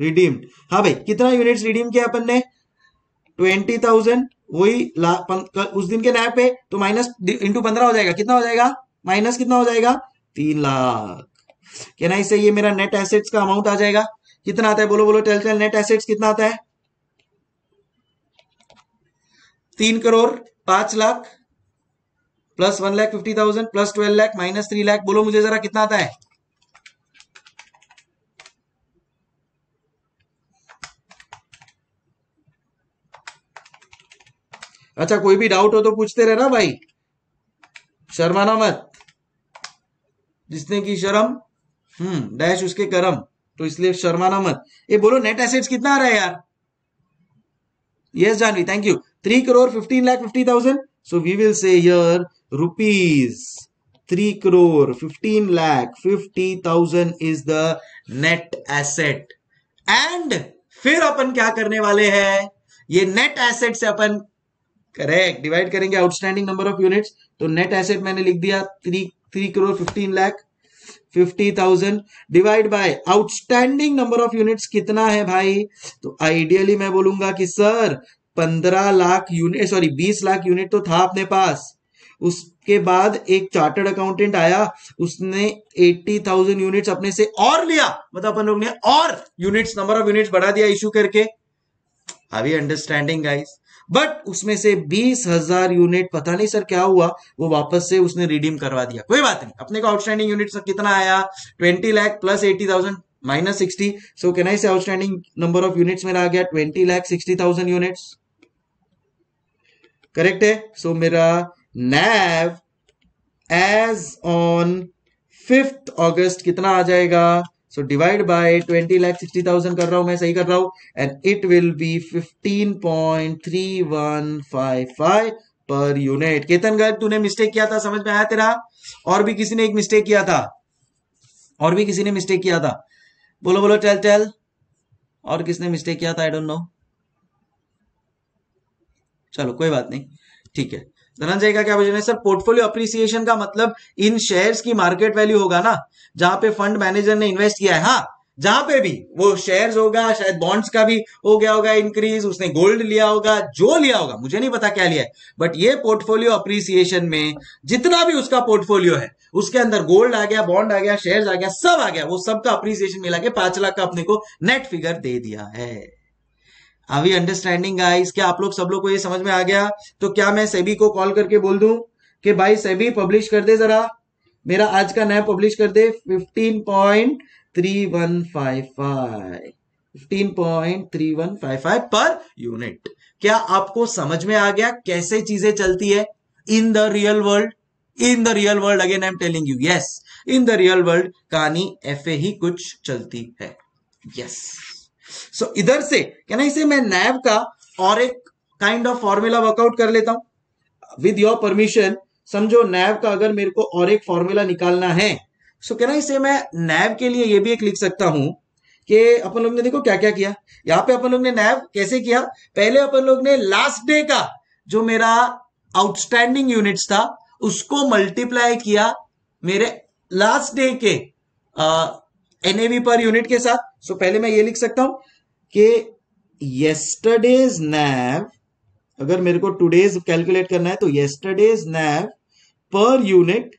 redeemed हाँ भाई, कितना यूनिट्स रिडीम किया अपन ने? ट्वेंटी थाउज़ेंड वही उस दिन के नैप पे तो माइनस इंटू पंद्रह हो जाएगा। कितना हो जाएगा? माइनस कितना हो जाएगा? तीन लाख। कहना इससे ये मेरा नेट एसेट्स का अमाउंट आ जाएगा? कितना आता है? बोलो बोलो टेल टेल नेट एसेट्स कितना आता है? तीन करोड़, पाँच lakh plus one lakh fifty thousand plus twelve lakh minus three lakh बोलो मुझे जरा कितना आता है? अच्छा कोई भी डाउट हो तो पूछते रहना भाई। शर्माना मत। जिसने की शर्म हम्म डैश उसके करम तो इसलिए शर्माना मत। ये बोलो नेट एसेट्स कितना आ रहा है यार? Yes Janhvi thank you three crore fifteen lakh fifty thousand so we will say here three crore fifteen lakh fifty thousand is the net asset and फिर अपन क्या करने वाले हैं? ये नेट एसेट से अपन करेक्ट डिवाइड करेंगे आउटस्टैंडिंग नंबर ऑफ़ यूनिट्स तो नेट एसेट मैंने लिख दिया three three crore fifteen lakh fifty thousand divide by outstanding number of units कितना है भाई? तो आइडियली मैं बोलूँगा कि सर पंद्रह लाख यूनिट सॉरी बीस लाख यूनिट तो था अपने पास। उसके बाद एक चार्टर्ड अकाउंटेंट आया, उसने एट्टी थाउज़ेंड यूनिट्स अपने से और लिया। मतलब अपन लोग ने और यूनिट्स नंबर ऑफ़ यूनिट्स बढ़ा दिया इश्यू करके। अभी अंडरस्टैंडिंग गाइस बट उसमें से बीस हज़ार यूनिट पता नहीं सर क्या हुआ वो वापस से उसने रिडीम करवा दिया। कोई बात नहीं अपने को आउटस्टैंडिंग यूनिट कितना आया? Twenty lakh plus eighty thousand minus sixty so can I say outstanding number of units मेरा आ गया twenty lakh sixty thousand units correct है? सो so, मेरा NAV as on fifth August कितना आ जाएगा? So divide by twenty lakh sixty thousand कर रहा हूँ, मैं सही कर रहा हूँ? And it will be fifteen point three one five five per unit Ketan Garg, तूने मिस्टेक किया था, समझ में आया तेरा? और भी किसी ने एक मिस्टेक किया था? और भी किसी ने मिस्टेक किया था? बोलो बोलो टेल टेल और किसने मिस्टेक किया था? आई डोंट नो चलो, कोई बात नहीं। ठीक है। धनंजय का क्या वजह सर पोर्टफोलियो अप्रिसिएशन का मतलब इन शेयर्स की मार्केट वैल्यू होगा ना? जहाँ पे फंड मैनेजर ने इन्वेस्ट किया है हाँ जहाँ पे भी, वो शेयर्स होगा, शायद बॉन्ड्स का भी हो गया होगा इंक्रीज उसने गोल्ड लिया होगा, जो लिया होगा, मुझे नहीं पता क्या लिया है बट ये पोर्टफोलियो अप्रिसिएशन में जितना भी उसका पोर्टफोलियो है, उसके अंदर गोल्ड आ गया बॉन्ड आ गया शेयर्स आ गया, सब आ गया, वो सबका अप्रिसिएशन मिला के पाँच लाख का अपने को नेट फिगर दे दिया है। अभी अंडरस्टैंडिंग गाइस क्या आप लोग सब लोग को ये समझ में आ गया? तो क्या मैं सेबी को कॉल करके बोल दूँ कि भाई सेबी पब्लिश कर दे जरा। मेरा आज का नया पब्लिश कर दे fifteen point three one five five fifteen point three one five five per unit क्या आपको समझ में आ गया कैसे चीज़ें चलती है? In the real world in the real world again I am telling you yes in the real world कहानी एफ़ ही कुछ चलती है. Yes yes. सो so, इधर से क्या ना इसे मैं नैव का और एक काइंड ऑफ़ फॉर्मूला वर्कआउट कर लेता हूँ. विद योर परमिशन समझो नैव का अगर मेरे को और एक फॉर्मूला निकालना है सो क्या ना इसे मैं नैव के लिए ये भी एक लिख सकता हूँ कि अपन लोग ने देखो क्या क्या। किया यहाँ पे अपन लोग ने नैव कैसे किया? पहले अपन लोग ने लास्ट डे का जो मेरा आउटस्टैंडिंग यूनिट्स था, उसको मल्टीप्लाई किया मेरे लास्ट डे के एनएवी पर यूनिट के साथ। सो पहले मैं ये लिख सकता हूँ कि येस्टरडेज नैव अगर मेरे को टूडेज कैलकुलेट करना है तो yesterday's NAV per unit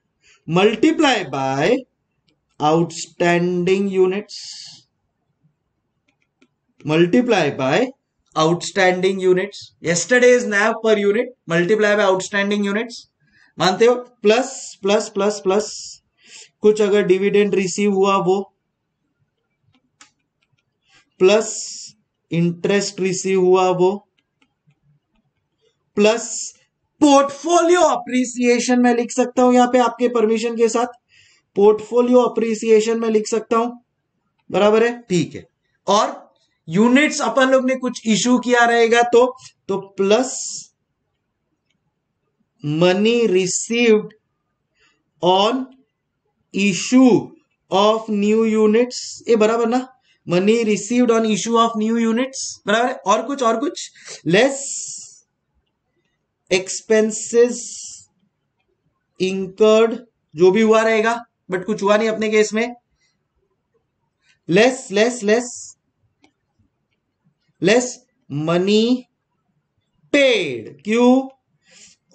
multiply by outstanding units multiply by outstanding units yesterday's NAV per unit multiply by outstanding units मानते हो? प्लस प्लस प्लस प्लस कुछ अगर डिविडेंड रिसीव हुआ वो। प्लस इंटरेस्ट रिसीव हुआ वो। प्लस पोर्टफोलियो अप्रिसिएशन में लिख सकता हूँ यहाँ पे आपके परमिशन के साथ। पोर्टफोलियो अप्रिसिएशन में लिख सकता हूँ। बराबर है? ठीक है। और यूनिट्स अपन लोग ने कुछ इशू किया रहेगा तो तो plus money received on issue of new units. ये बराबर ना? Money received on issue of new units. बराबर है? और कुछ और कुछ? लेस एक्सपेंसेस इंकर्ड जो भी हुआ रहेगा बट कुछ हुआ नहीं अपने केस में। Less less less less money paid Q?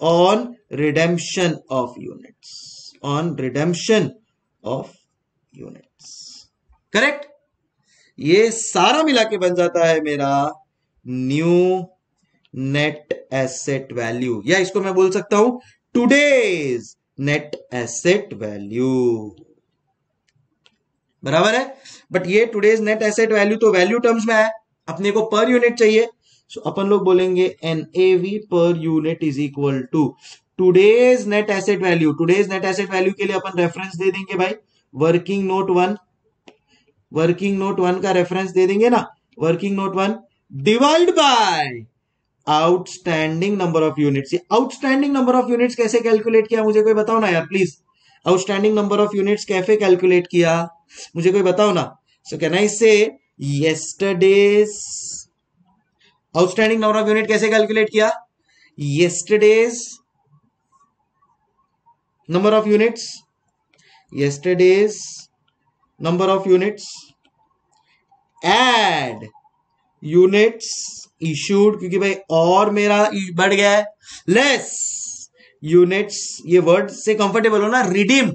On redemption of units on redemption of units correct ये सारा मिला के बन जाता है मेरा न्यू नेट एसेट वैल्यू या इसको मैं बोल सकता हूँ टूडेज नेट एसेट वैल्यू बराबर है? बट ये टूडेज नेट एसेट वैल्यू तो वैल्यू टर्म्स में है। अपने को पर यूनिट चाहिए। सो so, अपन लोग बोलेंगे N A V per unit is equal to today's net asset value today's net asset value के लिए अपन रेफरेंस दे देंगे भाई। Working note one working note one का रेफरेंस दे देंगे ना। Working note one divide by outstanding number of units outstanding number of units कैसे कैलकुलेट किया? मुझे कोई बताओ ना यार please outstanding number of units कैसे कैलकुलेट किया? मुझे कोई बताओ ना. So can I say yesterday's outstanding number of unit कैसे कैलकुलेट किया? Yesterday's number of units yesterday's number of units add units issued क्योंकि भाई और मेरा बढ़ गया है। लेस यूनिट्स ये वर्ड से कंफर्टेबल हो ना रिडीम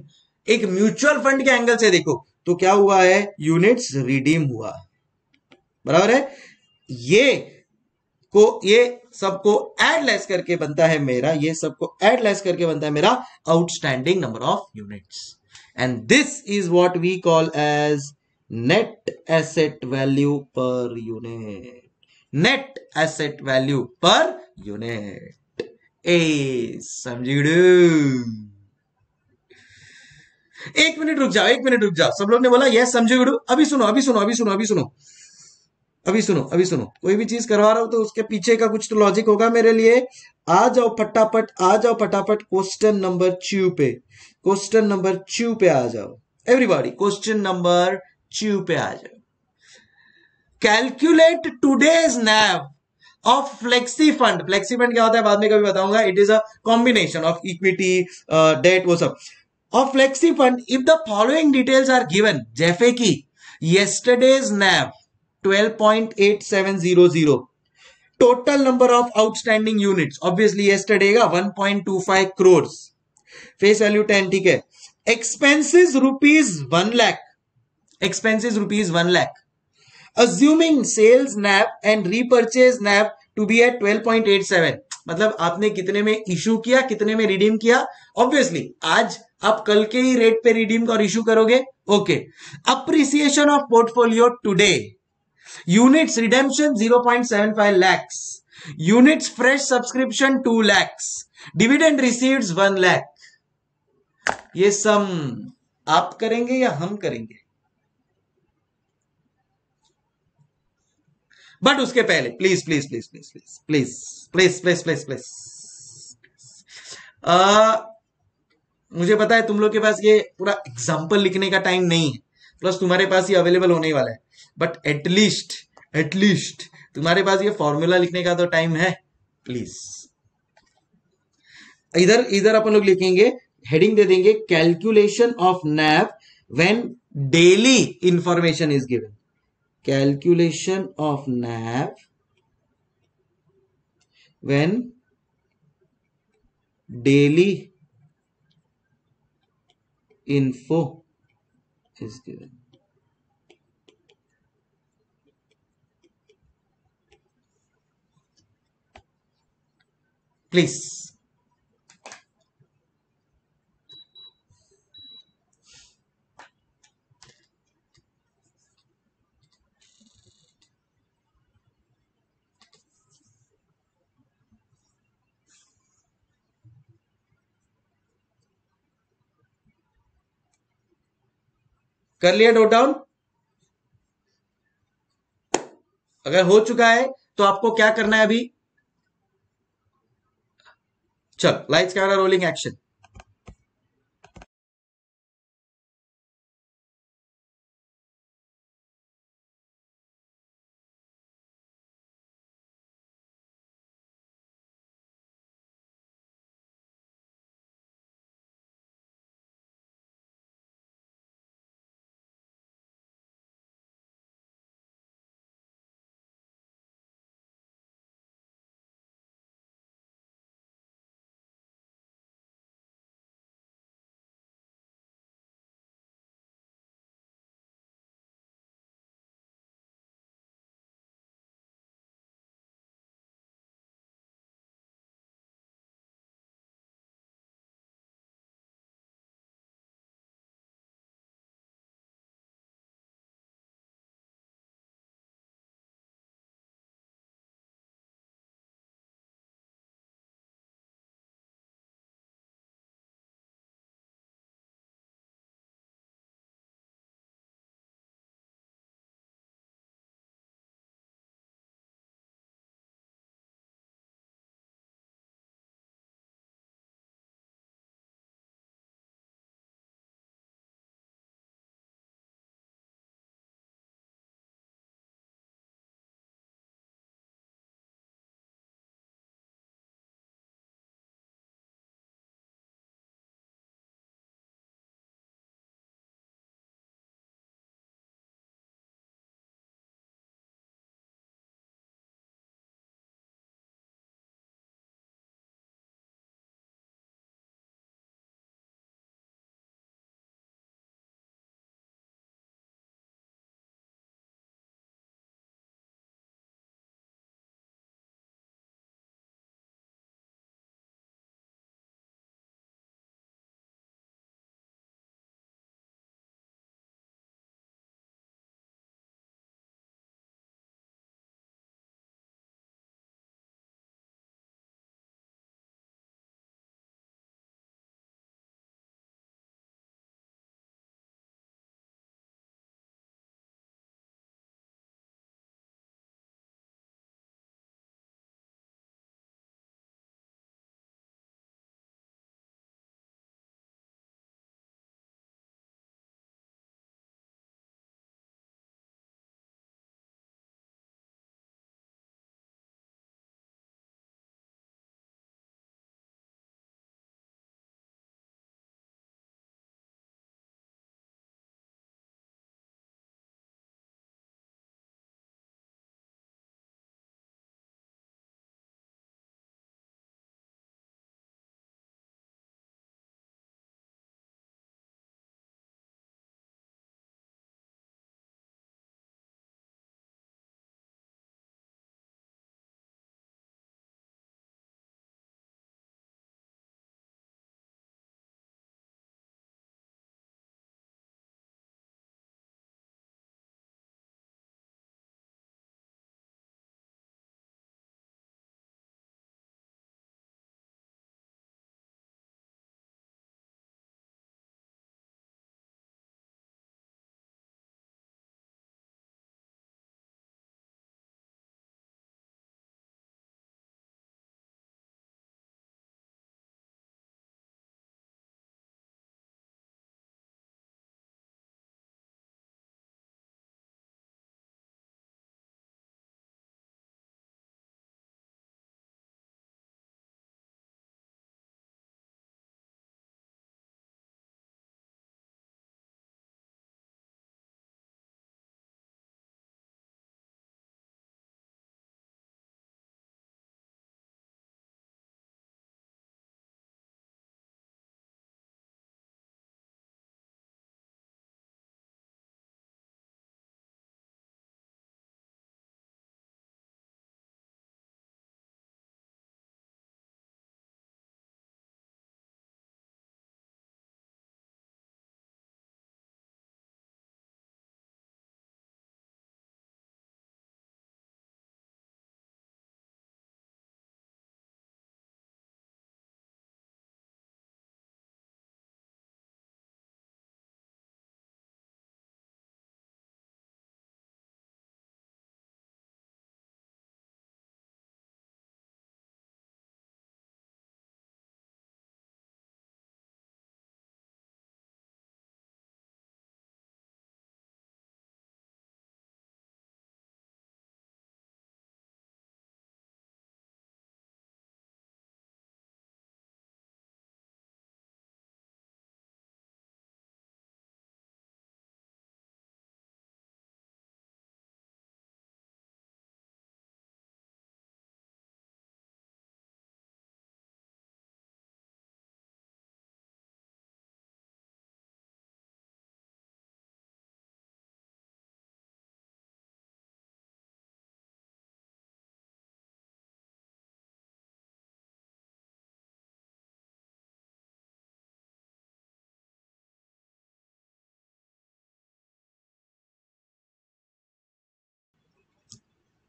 एक म्यूचुअल फंड के एंगल से देखो तो क्या हुआ है? यूनिट्स रिडीम हुआ। बराबर है? ये को, ये सबको एड लेस करके बनता है मेरा, ये सबको एड लेस करके बनता है मेरा outstanding number of units and this is what we call as net asset value per unit net asset value per unit ए समझ एक मिनट रुक जाओ, एक मिनट रुक जाओ। सब लोग ने बोला, यस समझे गुरु अभी सुनो अभी सुनो अभी सुनो अभी सुनो। अभी सुनो अभी सुनो। कोई भी चीज़ करवा रहा हो तो उसके पीछे का कुछ तो लॉजिक होगा मेरे लिए। आ जाओ फटाफट, आ जाओ फटाफट क्वेश्चन नंबर च्यू पे। क्वेश्चन नंबर च्यू पे आ जाओ। एवरीबॉडी क्वेश्चन नंबर च्यू पे आ जाओ। Calculate today's NAV of flexi fund flexi fund क्या होता है? बाद में कभी बताऊँगा. It is a combination of equity debt वो सब. Of flexi fund if the following details are given जैसे कि yesterday's NAV 12.8700 total number of outstanding units, obviously yesterday का 1.25 crores. Face value 10 ठीक है. Expenses rupees 1 lakh. Expenses rupees 1 lakh. Assuming sales NAV and repurchase NAV to be at 12.87 मतलब आपने कितने में issue किया, कितने में रिडीम किया? ऑब्वियसली आज आप कल के ही रेट पे रिडीम और इश्यू करोगे। Okay appreciation of portfolio today units redemption 0.75 point seven five lakhs units fresh subscription two lakhs dividend receive one lakh ये सब आप करेंगे या हम करेंगे? बट उसके पहले please please please please please please please please please please मुझे पता है तुम लोग के पास ये पूरा एग्ज़ाम्पल लिखने का टाइम नहीं है प्लस तुम्हारे पास ये अवेलेबल होने वाला है बट एटलीस्ट एटलीस्ट तुम्हारे पास ये फॉर्मूला लिखने का तो टाइम है प्लीज़ इधर इधर अपन लोग लिखेंगे हेडिंग दे देंगे calculation of NAV when daily information is given calculation of NAV when daily info is given. Please. कर लिया नोट डाउन अगर हो चुका है तो आपको क्या करना है अभी? चल लाइट्स कैमरा रोलिंग एक्शन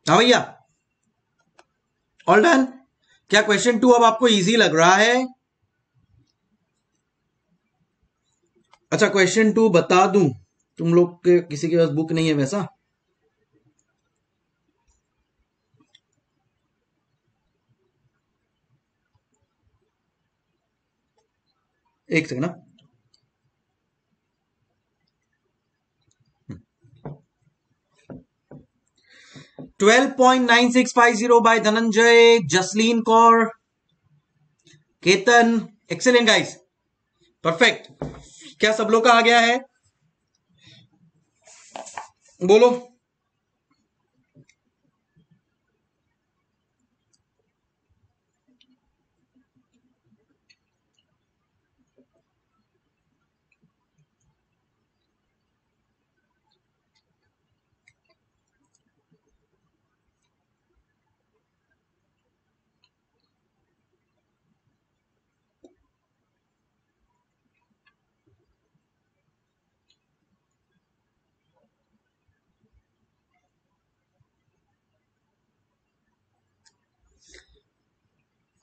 हाँ भैया ऑल डन क्या क्वेश्चन टू अब आपको इजी लग रहा है? अच्छा क्वेश्चन टू बता दूँ। तुम लोग के किसी के पास बुक नहीं है वैसा? एक सेकंड ना twelve by Dhananjay, six Kaur, Ketan. Excellent guys. Perfect. क्या सब लोग का आ गया है बोलो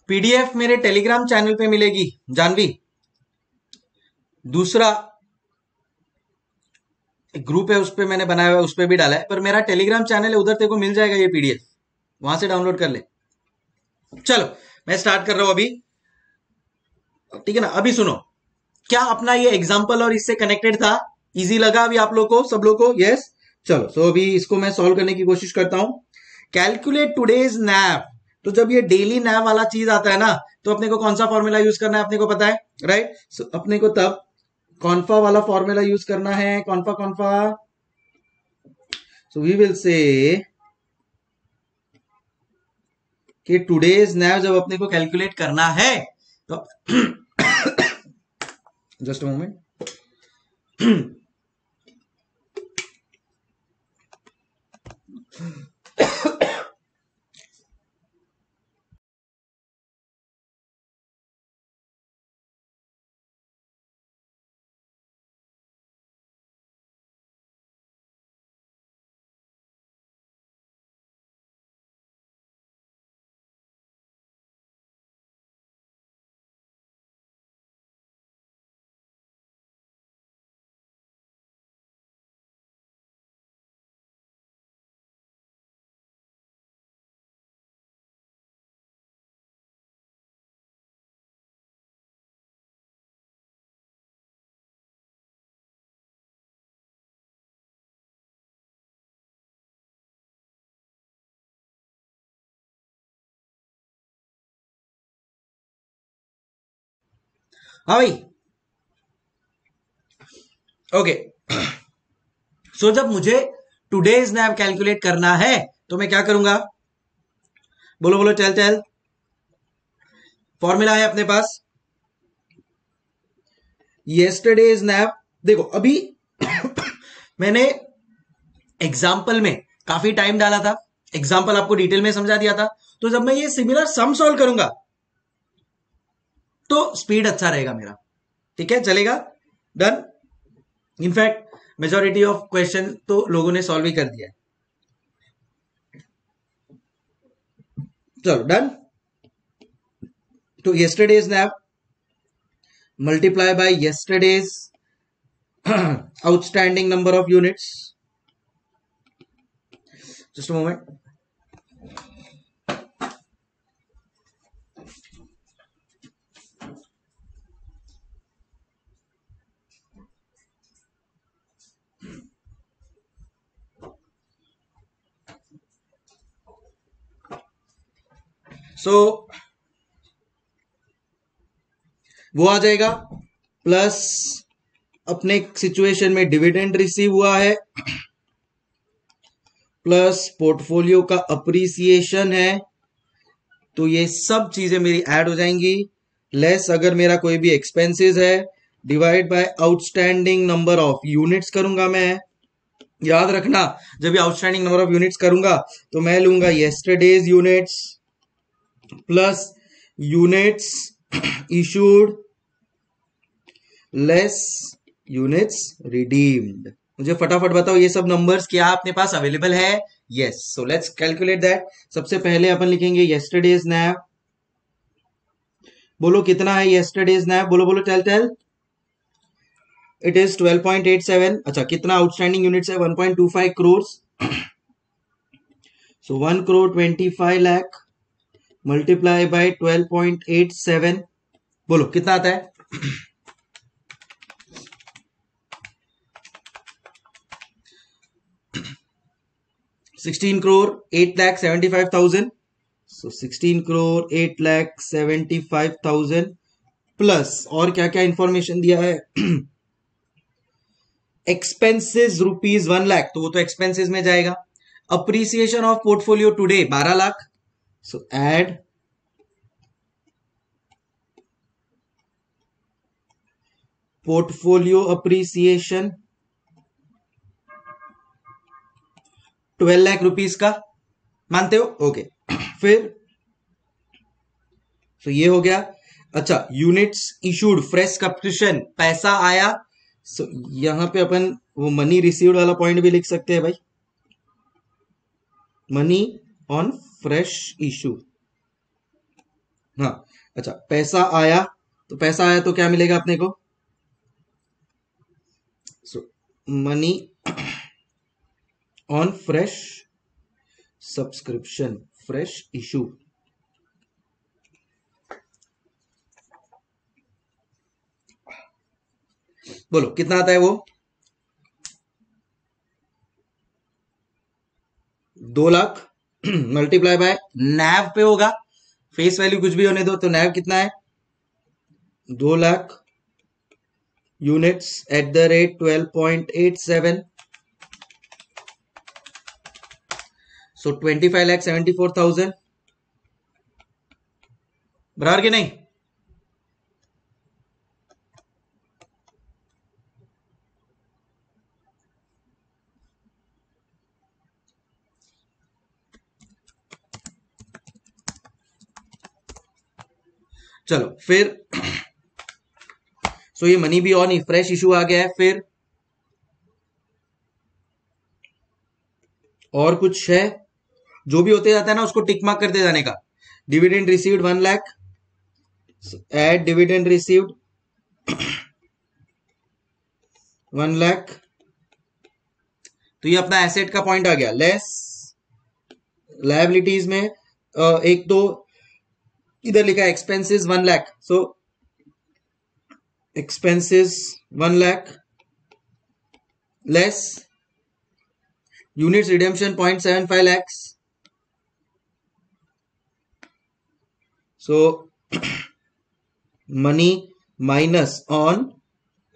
पीडीएफ मेरे टेलीग्राम चैनल पे मिलेगी, जानवी। दूसरा ग्रुप है, उस पर मैंने बनाया हुआ उस पर भी डाला है, पर मेरा टेलीग्राम चैनल है, उधर तेरे को मिल जाएगा ये पीडीएफ वहाँ से डाउनलोड कर ले। चलो, मैं स्टार्ट कर रहा हूँ अभी। ठीक है ना? अभी सुनो। क्या अपना ये एग्ज़ाम्पल और इससे कनेक्टेड था? इजी लगा अभी आप लोग को, सब लोग को? यस चलो सो अभी इसको मैं सॉल्व करने की कोशिश करता हूँ। कैलकुलेट टूडेज नैप तो जब ये डेली नैव वाला चीज़ आता है ना तो अपने को कौन सा फॉर्मूला यूज़ करना है अपने को पता है? राइट so, अपने को तब कॉन्फा वाला फॉर्मूला यूज़ करना है। कॉन्फा कॉन्फा? सो वी विल से कि टुडेज नैव जब अपने को कैलकुलेट करना है तो जस्ट मोमेंट हाँ भाई। ओके सो जब मुझे टूडेज नैव कैलकुलेट करना है तो मैं क्या करूँगा? बोलो बोलो चल चल फॉर्मूला है अपने पास। येस्टरडेज नैव देखो, अभी मैंने एग्ज़ाम्पल में काफ़ी टाइम डाला था। एग्ज़ाम्पल आपको डिटेल में समझा दिया था। तो जब मैं ये सिमिलर सम सॉल्व करूँगा तो स्पीड अच्छा रहेगा मेरा। ठीक है? चलेगा? Done in fact majority of question तो लोगों ने सॉल्व ही कर दिया चलो डन तो yesterday's NAV multiply by yesterday's outstanding number of units just moment so so, वो आ जाएगा प्लस अपने सिचुएशन में डिविडेंड रिसीव हुआ है प्लस पोर्टफोलियो का अप्रिसिएशन है तो ये सब चीज़ें मेरी ऐड हो जाएँगी लेस अगर मेरा कोई भी एक्सपेंसेस है divide by outstanding number of units करूँगा मैं। याद रखना जब ये आउटस्टैंडिंग नंबर ऑफ़ यूनिट्स करूँगा तो मैं लूँगा yesterday's units plus units issued less units redeemed मुझे फटाफट बताओ ये सब नंबर्स क्या अपने पास अवेलेबल है? Yes so let's calculate that सबसे पहले अपन लिखेंगे येस्टरडेज नैव बोलो कितना है येस्टरडेज नैव बोलो बोलो टेल टेल इट इज़ 12.87 अच्छा कितना आउटस्टैंडिंग यूनिट्स है? 1.25 crore so one crore twenty five lakh multiply by 12.87 बोलो, कितना आता है? Sixteen crore eight lakh seventy five thousand so sixteen crore eight lakh seventy five thousand plus और क्या क्या इंफॉर्मेशन दिया है? एक्सपेंसेस रुपीज़ वन लाख तो वो तो एक्सपेंसेस में जाएगा। अप्रिसिएशन ऑफ़ पोर्टफोलियो टुडे बारह lakh. So add portfolio appreciation twelve lakh rupees का। मानते हो? ओके फिर तो ये हो गया। अच्छा यूनिट्स इशूड फ्रेश सब्सक्रिप्शन पैसा आया। So, यहाँ पे अपन वो मनी रिसीव्ड वाला पॉइंट भी लिख सकते हैं भाई। मनी ऑन फ्रेश इशू हाँ अच्छा पैसा आया तो पैसा आया तो क्या मिलेगा अपने को? Money on fresh subscription fresh issue बोलो, कितना आता है वो? दो लाख मल्टीप्लाई बाय नैव पे होगा। फेस वैल्यू कुछ भी होने दो तो नैव कितना है? दो lakh units at the rate twelve point eight seven so twenty five lakh seventy four thousand बराबर के नहीं? चलो, फिर सो ये मनी भी ऑन फ्रेश इशू आ गया है, फिर, और कुछ है, जो भी होते जाता है ना, उसको टिक मार्क करते जाने का। Dividend received one lakh add dividend received one lakh तो ये अपना एसेट का पॉइंट आ गया। लेस लाइबिलिटीज में एक तो इधर लिखा expenses one lakh so expenses one lakh less units redemption point seven five lakhs so money minus on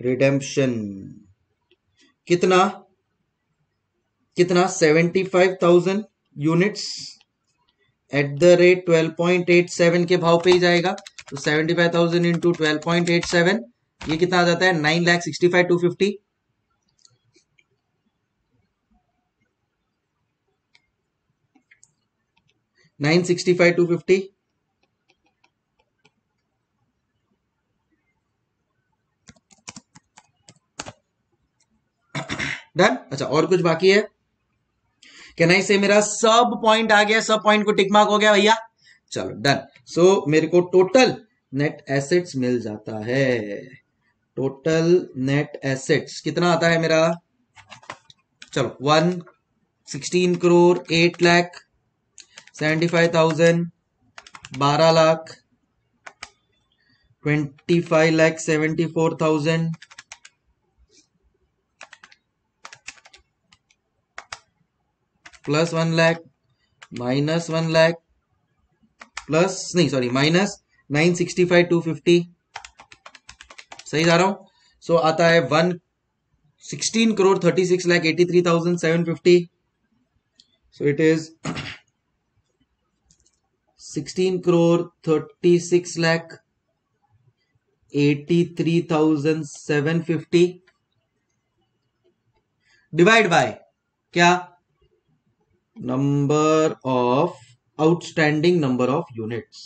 redemption. कितना? कितना? Seventy five thousand units at the rate twelve point eight seven के भाव पे ही जाएगा। तो seventy five thousand into twelve point eight seven ये कितना आ जाता है? Nine lakh sixty five two fifty nine sixty five two fifty done अच्छा और कुछ बाकी है? कहना से मेरा सब पॉइंट आ गया सब पॉइंट को टिक मार्क हो गया भैया। चलो डन सो so, मेरे को टोटल नेट एसेट्स मिल जाता है। टोटल नेट एसेट्स कितना आता है मेरा? चलो one sixteen crore eight lakh seventy five thousand बारह lakh twenty five lakh seventy four thousand plus one lakh minus one lakh plus नहीं sorry minus nine sixty five two fifty सही जा रहा हूँ? सो so, आता है one sixteen crore thirty six lakh eighty three thousand seven fifty so it is sixteen crore thirty six lakh eighty three thousand seven fifty divide by क्या? Number of outstanding number of units.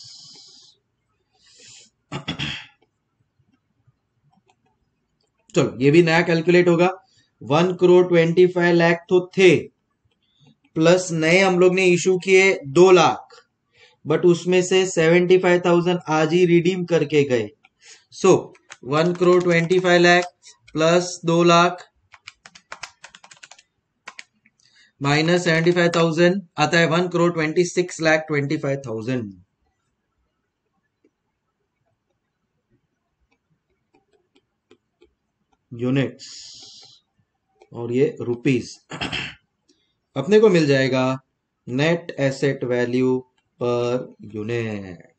चलो, ये भी नया calculate होगा। One crore twenty five lakh तो थे। Plus नए हम लोग ने इशू किए दो लाख। बट उसमें से सेवेंटी फाइव थाउज़ेंड आज ही रिडीम करके गए। So one crore twenty five lakh plus दो lakh. Minus seventy five thousand, आता है one crore twenty six lakh twenty five thousand. Units और ये रुपीस अपने को मिल जाएगा net asset value per unit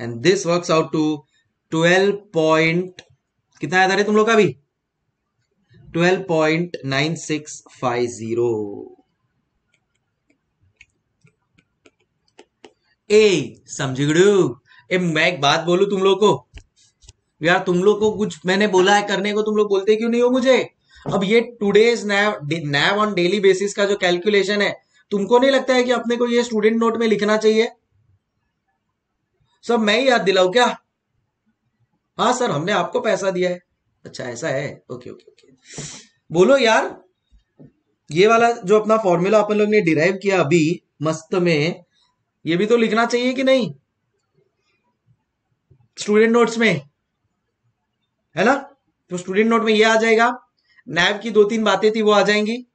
and this works out to twelve point कितना आया था तुम लोग का भी twelve point nine six five zero ए समझ ए, मैं एक बात बोलू तुम लोग को? यार, तुम लोग को कुछ मैंने बोला है करने को, तुम लोग बोलते क्यों नहीं हो मुझे? अब ये today's NAV NAV on daily basis का जो कैलकुलेशन है, तुमको नहीं लगता है कि अपने को ये स्टूडेंट नोट में लिखना चाहिए? सब मैं ही याद दिलाऊ क्या? हाँ सर, हमने आपको पैसा दिया है। अच्छा ऐसा है? Okay okay okay. बोलो यार, ये वाला जो अपना फॉर्मूला अपन लोग ने डिराइव किया अभी, मस्त में, ये भी तो लिखना चाहिए कि नहीं? स्टूडेंट नोट्स में, है ना? तो स्टूडेंट नोट में ये आ जाएगा। नैब की दो तीन बातें थी, वो आ जाएँगी।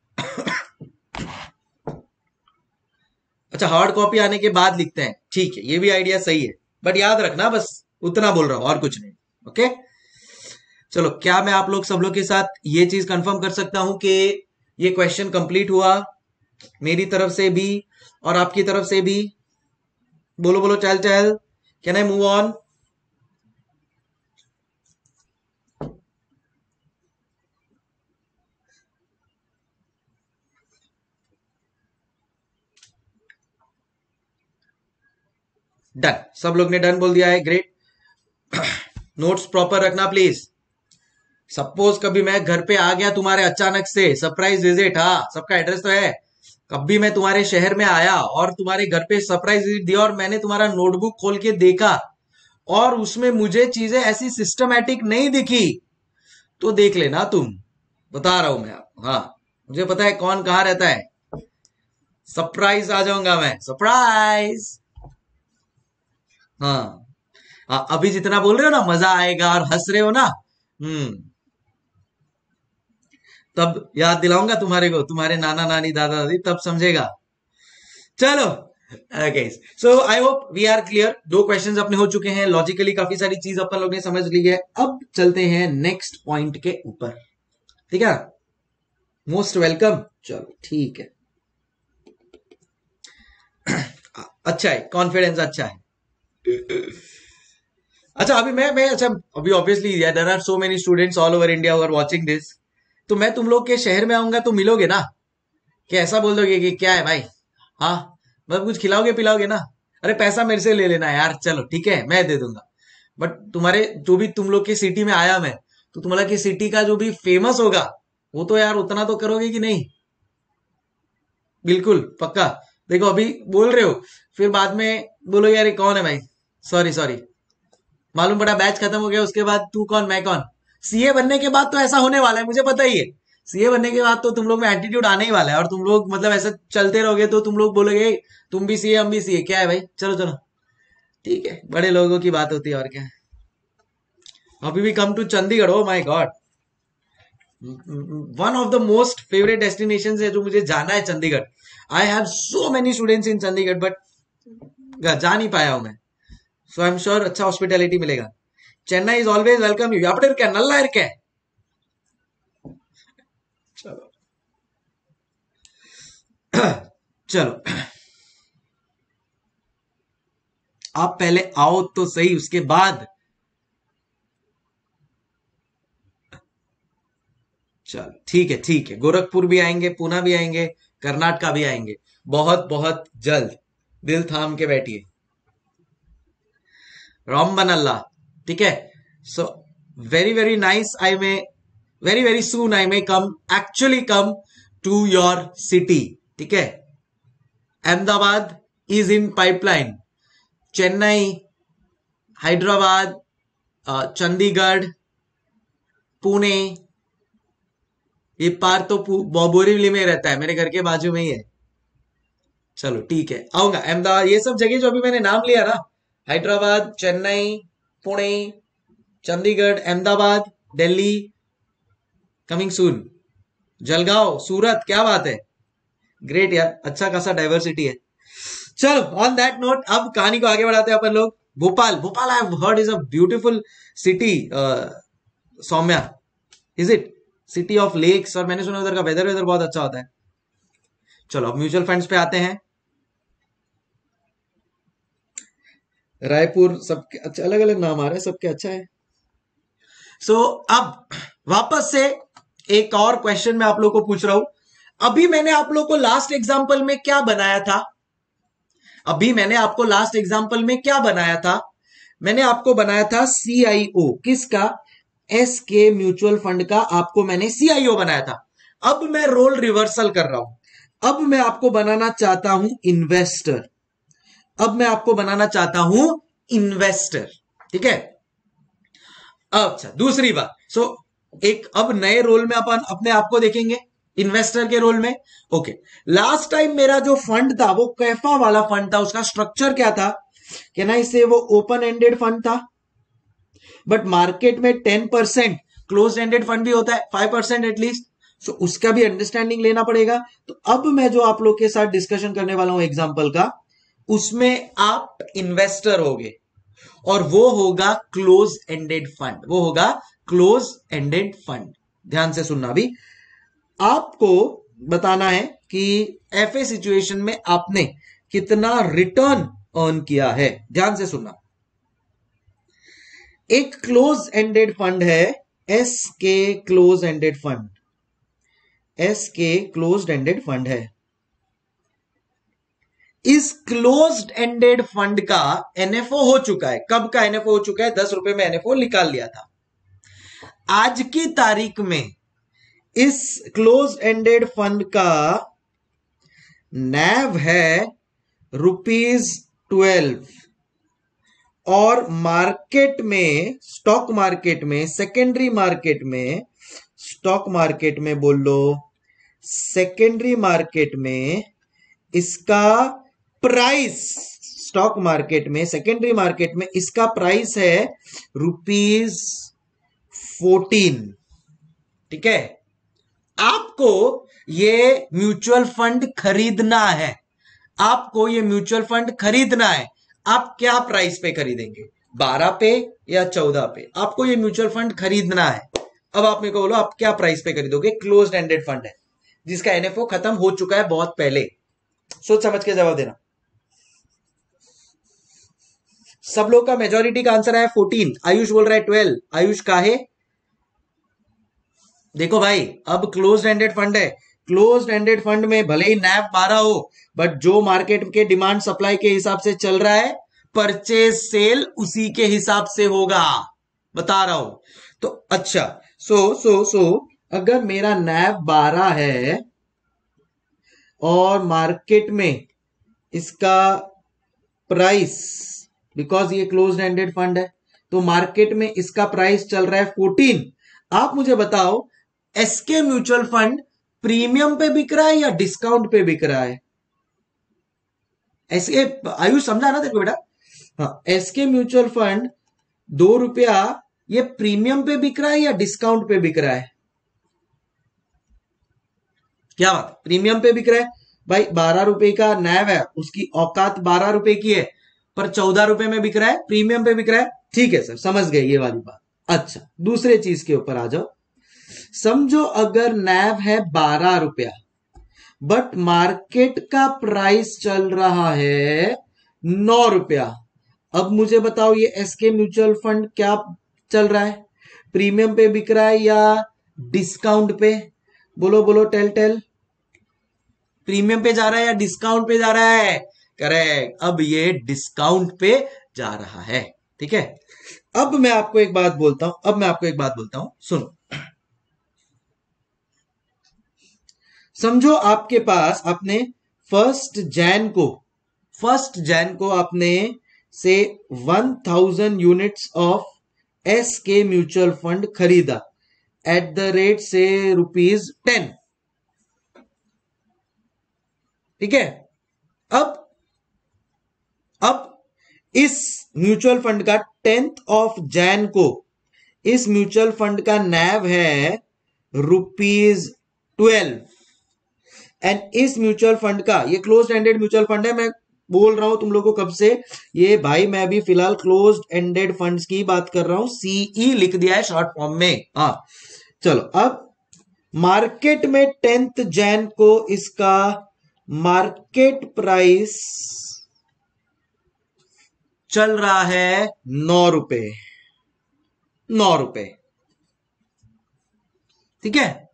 अच्छा हार्ड कॉपी आने के बाद लिखते हैं। ठीक है, ये भी आइडिया सही है। बट याद रखना, बस उतना बोल रहा हूँ, और कुछ नहीं ओके चलो, क्या मैं आप लोग सब लोग के साथ ये चीज़ कंफर्म कर सकता हूँ कि ये क्वेश्चन कंप्लीट हुआ मेरी तरफ़ से भी और आपकी तरफ़ से भी? बोलो बोलो चल चल can I move on done सब लोग ने डन बोल दिया है. ग्रेट नोट्स प्रॉपर रखना प्लीज़ सपोज़ कभी मैं घर पे आ गया तुम्हारे अचानक से. सरप्राइज़ विज़िट हाँ. सबका एड्रेस तो है. कभी मैं तुम्हारे शहर में आया और तुम्हारे घर पे सरप्राइज़ विज़िट दिया और मैंने तुम्हारा नोटबुक खोल के देखा और उसमें मुझे चीज़ें ऐसी सिस्टमैटिक नहीं दिखी तो देख लेना तुम. बता रहा हूँ मैं आपको हाँ. मुझे पता है कौन कहा रहता है. सरप्राइज़ आ जाऊँगा मैं. सरप्राइज़ हाँ। आ, अभी जितना बोल रहे हो ना मज़ा आएगा और हंस रहे हो ना। हम्म। तब याद दिलाऊँगा तुम्हारे को तुम्हारे नाना नानी दादा दादी तब समझेगा। चलो so I hope we are clear दो क्वेश्चंस अपने हो चुके हैं। लॉजिकली काफ़ी सारी चीज़ अपन लोग ने समझ ली है। अब चलते हैं नेक्स्ट पॉइंट के ऊपर। ठीक है? मोस्ट वेलकम चलो ठीक है। अच्छा है कॉन्फिडेंस अच्छा है। अच्छा अभी मैं मैं अच्छा अभी obviously there are so many students all over India are watching this तो मैं तुम लोग के शहर में आऊँगा तो मिलोगे ना? कि ऐसा बोल दोगे कि क्या है भाई? हाँ? मतलब कुछ खिलाओगे, पिलाओगे ना? अरे, पैसा मेरे से ले लेना यार, चलो, ठीक है, मैं दे दूँगा। बट तुम्हारे, जो भी तुम लोग की सिटी में आया मैं तो तुम्हारा की सिटी का जो भी फ़ेमस होगा, वो तो यार उतना तो करोगे कि नहीं? बिल्कुल, पक्का। देखो, अभी बोल रहे हो, फिर बाद में बोलो यार कौन है भाई? सॉरी सॉरी मालूम पड़ा बैच खत्म हो गया, उसके बाद तू कौन, मैं कौन? सीए बनने के बाद तो ऐसा होने वाला है, मुझे पता ही है। सीए बनने के बाद तो तुम लोग में एटीट्यूड आने ही वाला है, और तुम लोग मतलब ऐसे चलते रहोगे तो तुम लोग बोलोगे तुम भी सीए हम भी सीए क्या है भाई? चलो चलो. ठीक है, बड़े लोगों की बात होती है, और क्या अभी भी come to Chandigarh oh my god one of the most favourite destination है जो मुझे जाना है Chandigarh. I have so many students in Chandigarh but जा नहीं पाया हूँ मैं. सो आई एम श्योर अच्छा हॉस्पिटैलिटी मिलेगा Chennai is always welcome you அப்படி இருக்கேன் நல்லா இருக்கேன் चलो चलो आप पहले आओ तो सही उसके बाद चल ठीक है ठीक है गोरखपुर भी आएंगे पुणे भी आएंगे कर्नाटका भी आएंगे बहुत बहुत जल्द दिल थाम के बैठिए Ramban Allah. ठीक है so very very nice I may very very soon I may come actually come to your city ठीक है Ahmedabad is in pipeline Chennai Hyderabad Chandigarh Pune ये पार तो बोरीवली में रहता है, मेरे घर के बाजू में ही है। चलो, ठीक है। आऊँगा अहमदाबाद, ये सब जगह जो अभी मैंने नाम लिया ना हैदराबाद, चेन्नई, पुणे, चंडीगढ़, अहमदाबाद, दिल्ली कमिंग सून जलगांव, सूरत, क्या बात है? ग्रेट यार अच्छा खासा डाइवर्सिटी है। चलो ऑन दैट नोट अब कहानी को आगे बढ़ाते हैं अपन लोग। Bhopal Bhopal I heard is a beautiful city Saumya. Is it city of lakes और मैंने सुना उधर का वेदर वेदर बहुत अच्छा होता है। चलो, अब म्यूचुअल फंड्स पे आते हैं। रायपुर सबके अच्छा अलग अलग नाम आ रहे हैं सबके अच्छा है। सो so, अब वापस से एक और क्वेश्चन मैं आप लोग को पूछ रहा हूँ। अभी मैंने आप लोग को लास्ट एग्ज़ाम्पल में क्या बनाया था? अभी मैंने आपको लास्ट एग्ज़ाम्पल में क्या बनाया था? मैंने आपको बनाया था सीआईओ किसका? एस के म्यूचुअल फंड का आपको मैंने सीआईओ बनाया था। अब मैं रोल रिवर्सल कर रहा हूँ। अब मैं आपको बनाना चाहता हूँ इन्वेस्टर अब मैं आपको बनाना चाहता हूँ इन्वेस्टर ठीक है? अच्छा दूसरी बात। सो एक अब नए रोल में अपन अपने आप को देखेंगे इन्वेस्टर के रोल में। ओके लास्ट टाइम मेरा जो फंड था, वो कैफा वाला फंड था, उसका स्ट्रक्चर क्या था? कहना इसे वो ओपन एंडेड फंड था? बट मार्केट में ten percent close ended fund भी होता है फाइव परसेंट एटलीस्ट सो उसका भी अंडरस्टैंडिंग लेना पड़ेगा। तो अब मैं जो आप लोग के साथ डिस्कशन करने वाला हूँ एग्ज़ाम्पल का उसमें आप इन्वेस्टर होगे। और वो होगा क्लोज एंडेड फंड वो होगा क्लोज एंडेड फंड ध्यान से सुनना भी आपको बताना है कि एफए सिचुएशन में आपने कितना रिटर्न अर्न किया है। ध्यान से सुनना। एक क्लोज एंडेड फंड है एस के क्लोज एंडेड फंड एस के क्लोज एंडेड फंड है। इस क्लोज्ड एंडेड फंड का एनएफओ हो चुका है। कब का एनएफओ हो चुका है? दस रुपए में एनएफओ निकाल लिया था। आज की तारीख में इस क्लोज एंडेड फंड का नैव है रुपीज़ ट्वेल्व। और मार्केट में, स्टॉक मार्केट में, सेकेंडरी मार्केट में, स्टॉक मार्केट में बोल लो, सेकेंडरी मार्केट में इसका प्राइस स्टॉक मार्केट में सेकेंडरी मार्केट में इसका प्राइस है रुपीज़ फोर्टीन ठीक है? आपको ये म्यूचुअल फंड खरीदना है। आपको ये म्यूचुअल फंड खरीदना है। आप क्या प्राइस पे खरीदेंगे? बारह पे या चौदह पे? आपको ये म्यूचुअल फंड खरीदना है। अब आप मेरे को बोलो, आप क्या प्राइस पे खरीदोगे? क्लोज एंडेड फंड है, जिसका एनएफओ खत्म हो चुका है बहुत पहले। सोच समझ के जवाब देना। सब लोग का मेजोरिटी का आंसर है फोर्टीन आयुष बोल रहा है ट्वेल्व आयुष का है देखो भाई, अब क्लोज एंडेड फंड है। क्लोज एंडेड फंड में भले ही नैप बारह हो बट जो मार्केट के डिमांड सप्लाई के हिसाब से चल रहा है परचेज सेल उसी के हिसाब से होगा। बता रहा हूँ। तो अच्छा सो सो सो अगर मेरा नैप बारह है और मार्केट में इसका प्राइस बिकॉज़ ये क्लोज एंडेड फंड है तो मार्केट में इसका प्राइस चल रहा है फोर्टीन आप मुझे बताओ एसके म्यूचुअल फंड प्रीमियम पे बिक रहा है या डिस्काउंट पे बिक रहा है? एसके आयुष, समझा ना देखो बेटा? हाँ एसके म्यूचुअल फंड दो रुपया ये प्रीमियम पे बिक रहा है या डिस्काउंट पे बिक रहा है? क्या बात प्रीमियम पे बिक रहा है। भाई, बारह रुपए का नैव है, उसकी औकात बारह रुपए की है। पर चौदह रुपए में बिक रहा है प्रीमियम पे बिक रहा है। ठीक है सर, समझ गए ये वाली बात। अच्छा दूसरे चीज़ के ऊपर आ जाओ। समझो अगर नैव है बारह रुपया बट मार्केट का प्राइस चल रहा है नौ रुपया। अब मुझे बताओ ये एसके म्यूचुअल फंड क्या चल रहा है? प्रीमियम पे बिक रहा है या डिस्काउंट पे? बोलो बोलो टेल टेल प्रीमियम पे जा रहा है या डिस्काउंट पे जा रहा है? करेक्ट अब ये डिस्काउंट पे जा रहा है। ठीक है? अब मैं आपको एक बात बोलता हूँ, अब मैं आपको एक बात बोलता हूँ, सुनो। समझो आपके पास आपने फ़र्स्ट जैन को फ़र्स्ट जैन को आपने से one thousand units of S K mutual fund खरीदा। एट द रेट से रुपीज़ टेन ठीक है? अब अब इस म्यूचुअल फंड का टेंथ ऑफ़ जैन को, इस म्यूचुअल फंड का नैव है रुपीज़ ट्वेल्व। एंड इस म्यूचुअल फंड का, ये क्लोज एंडेड म्यूचुअल फंड है, मैं बोल रहा हूँ तुम लोगों को कब से, ये भाई मैं अभी फ़िलहाल क्लोज एंडेड फंड्स की बात कर रहा हूँ सीई e लिख दिया है शॉर्ट फॉर्म में हाँ। चलो, अब मार्केट में टेंथ जैन को इसका मार्केट प्राइस चल रहा है नौ रुपए। नौ रुपए। ठीक है?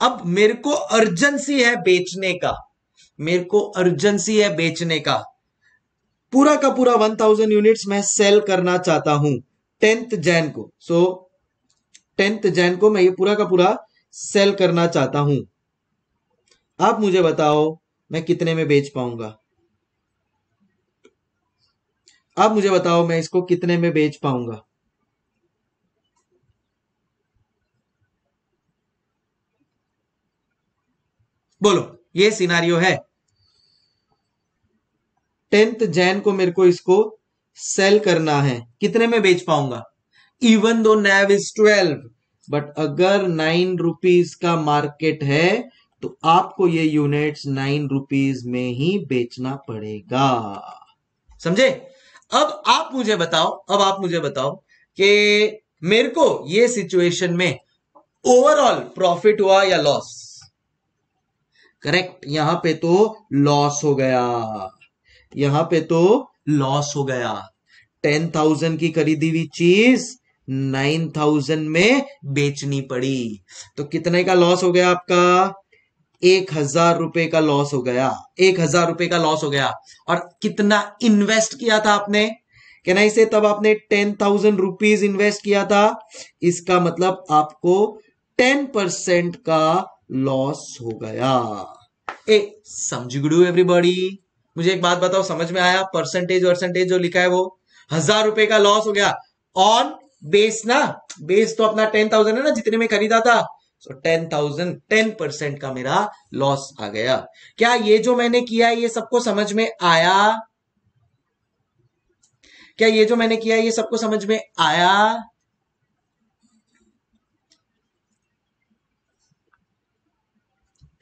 अब मेरे को अर्जेंसी है बेचने का। मेरे को अर्जेंसी है बेचने का। पूरा का पूरा वन थाउज़ेंड यूनिट्स मैं सेल करना चाहता हूँ टेंथ जैन को। सो टेंथ जैन को मैं ये पूरा का पूरा सेल करना चाहता हूँ। आप मुझे बताओ मैं कितने में बेच पाऊँगा? आप मुझे बताओ, मैं इसको कितने में बेच पाऊँगा? बोलो, ये सिनारियो है। टेंथ जैन को मेरे को इसको सेल करना है। कितने में बेच पाऊँगा? Even though NAV is twelve but अगर नाइन रुपीज़ का मार्केट है तो आपको ये यूनिट्स नाइन रुपीज़ में ही बेचना पड़ेगा। समझे? अब आप मुझे बताओ, अब आप मुझे बताओ कि मेरे को ये सिचुएशन में ओवरऑल प्रॉफिट हुआ या लॉस करेक्ट यहाँ पे तो लॉस हो गया। यहाँ पे तो लॉस हो गया। टेन थाउज़ेंड की खरीदी हुई चीज़ नाइन थाउज़ेंड में बेचनी पड़ी। तो कितने का लॉस हो गया आपका? एक हज़ार रुपए का लॉस हो गया। एक हज़ार रुपए का लॉस हो गया। और कितना इन्वेस्ट किया था आपने? कहना इसे तब आपने टेन थाउज़ेंड रुपीज़ इन्वेस्ट किया था? इसका मतलब आपको टेन परसेंट का लॉस हो गया। ए समझ गुडू एवरीबॉडी मुझे एक बात बताओ, समझ में आया? परसेंटेज परसेंटेज जो लिखा है वो? हज़ार रुपए का लॉस हो गया। ऑन बेस ना? बेस तो अपना टेन थाउज़ेंड है ना, जितने में खरीदा था। So ten thousand ten percent का मेरा लॉस आ गया। क्या ये जो मैंने किया ये सबको समझ में आया? क्या ये जो मैंने किया ये सबको समझ में आया?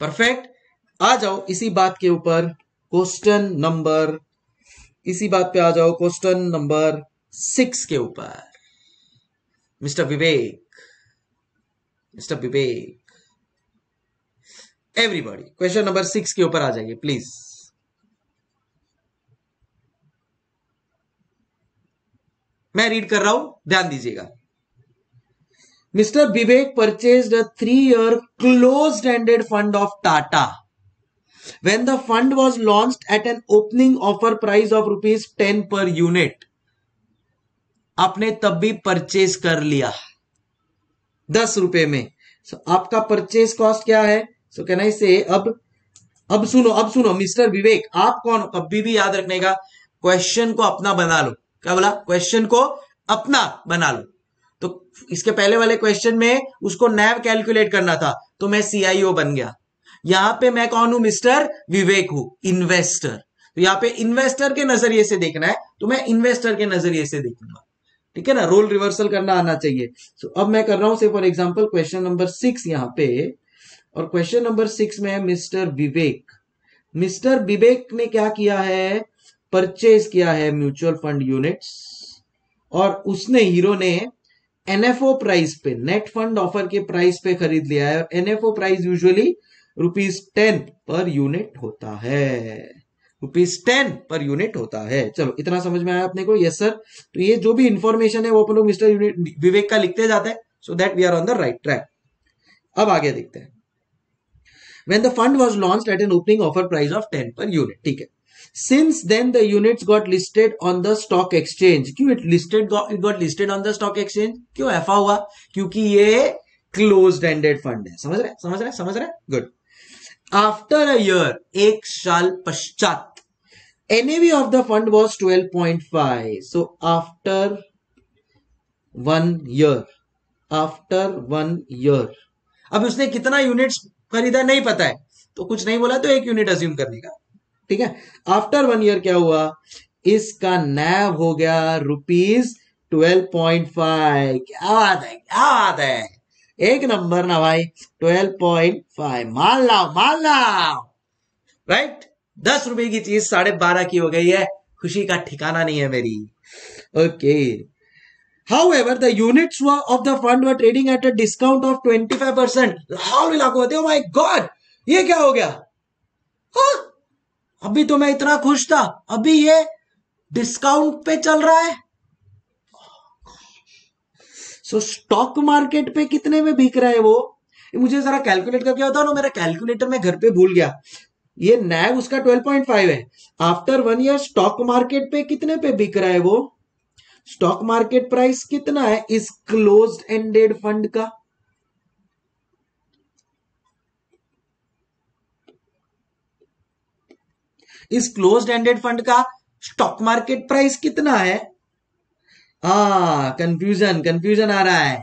परफेक्ट आ जाओ इसी बात के ऊपर। क्वेश्चन नंबर इसी बात पे आ जाओ। क्वेश्चन नंबर सिक्स के ऊपर। Mister Vivek mister Vivek everybody question number six के ऊपर आ जाइए प्लीज़ मैं रीड कर रहा हूँ, ध्यान दीजिएगा. Mister Vivek purchase a three year close ended fund of Tata when the fund was launch at an opening offer price of rupees ten per unit आपने तब भी परचेज कर लिया. दस रुपए में। So, आपका परचेज कॉस्ट क्या है? सो कहना इसे अब अब सुनो अब सुनो मिस्टर विवेक आप कौन कभी भी याद रखने का क्वेश्चन को अपना बना लो। क्या बोला? क्वेश्चन को अपना बना लो। तो इसके पहले वाले क्वेश्चन में उसको नैव कैलकुलेट करना था तो मैं सीआईओ बन गया। यहाँ पे मैं कौन हूँ? मिस्टर विवेक हूँ इन्वेस्टर तो यहाँ पे इन्वेस्टर के नज़रिए से देखना है तो मैं इन्वेस्टर के नज़रिए से देखूँगा। ठीक है ना? रोल रिवर्सल करना आना चाहिए। सो अब मैं कर रहा हूँ for example question number six यहाँ पे। और क्वेश्चन नंबर सिक्स में है मिस्टर विवेक मिस्टर विवेक ने क्या किया है? परचेज किया है म्यूचुअल फंड यूनिट्स और उसने हीरो ने एनएफओ प्राइस पे नेट फंड ऑफ़र के प्राइस पे खरीद लिया है। NFO price usually rupees ten per unit होता है। रुपीज़ टेन पर यूनिट होता है। चलो इतना समझ में आया अपने को? यस सर तो ये जो भी इंफॉर्मेशन है वो अपन लोग मिस्टर यूनिट विवेक का लिखते जाते हैं। So that we are on the right track अब आगे देखते हैं। When the fund was launched at an opening offer price of 10 per unit ठीक है। Since then the units got listed on the stock exchange. क्यों it listed got, it got listed on the stock exchange? क्यों ऐफा हुआ? क्योंकि ये closed ended fund है। समझ रहे? समझ रहे? समझ रहे? गुड आफ्टर अ ईयर एक साल पश्चात NAV of the fund was 12.5. So, after one year after one year अब उसने कितना यूनिट्स खरीदा नहीं पता है। तो कुछ नहीं बोला तो एक यूनिट अज्यूम करने का। ठीक है? आफ्टर वन ईयर क्या हुआ? इसका नैव हो गया रुपीज़ ट्वेल्व पॉइंट फाइव क्या बात है? क्या बात है? एक नंबर ना भाई। ट्वेल्व पॉइंट फाइव मान लाओ मान लाओ। राइट दस रुपए की चीज़ साढ़े बारह की हो गई है। खुशी का ठिकाना नहीं है मेरी। Okay however units of the fund were trading at a discount of twenty five percent Lahaul इलाको होते माई गॉड ये क्या हो गया? हा? अभी तो मैं इतना खुश था। अभी ये डिस्काउंट पे चल रहा है। सो स्टॉक मार्केट पे कितने में बिक रहा है वो? मुझे जरा कैलकुलेट करके बताओ ना। मेरा कैलकुलेटर में घर पे भूल गया। ये नैव उसका 12.5 है। After one year stock market पे कितने पे बिक रहा है वो? स्टॉक मार्केट प्राइस कितना है इस क्लोज एंडेड फंड का? इस क्लोज एंडेड फंड का स्टॉक मार्केट प्राइस कितना है? आ कंफ्यूजन कंफ्यूजन आ रहा है।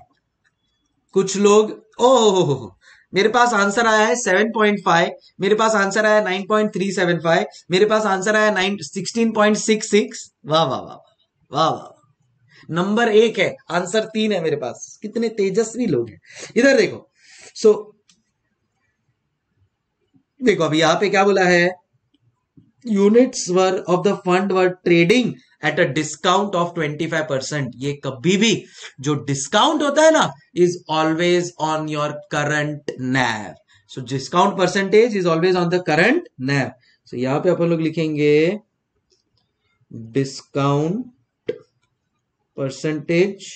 कुछ लोग ओह मेरे पास आंसर आया है 7.5 मेरे पास आंसर आया 9.375 मेरे पास आंसर आया 16.66 वाह वाह वाह वाह वाह नंबर एक है आंसर तीन है मेरे पास। कितने तेजस्वी लोग हैं। इधर देखो। सो so, देखो अभी यहाँ पे क्या बोला है? Units were of the fund were trading at a discount of 25 percent ये कभी भी जो डिस्काउंट होता है ना is always on your current NAV so discount percentage is always on the current NAV so यहाँ पे अपन लोग लिखेंगे discount percentage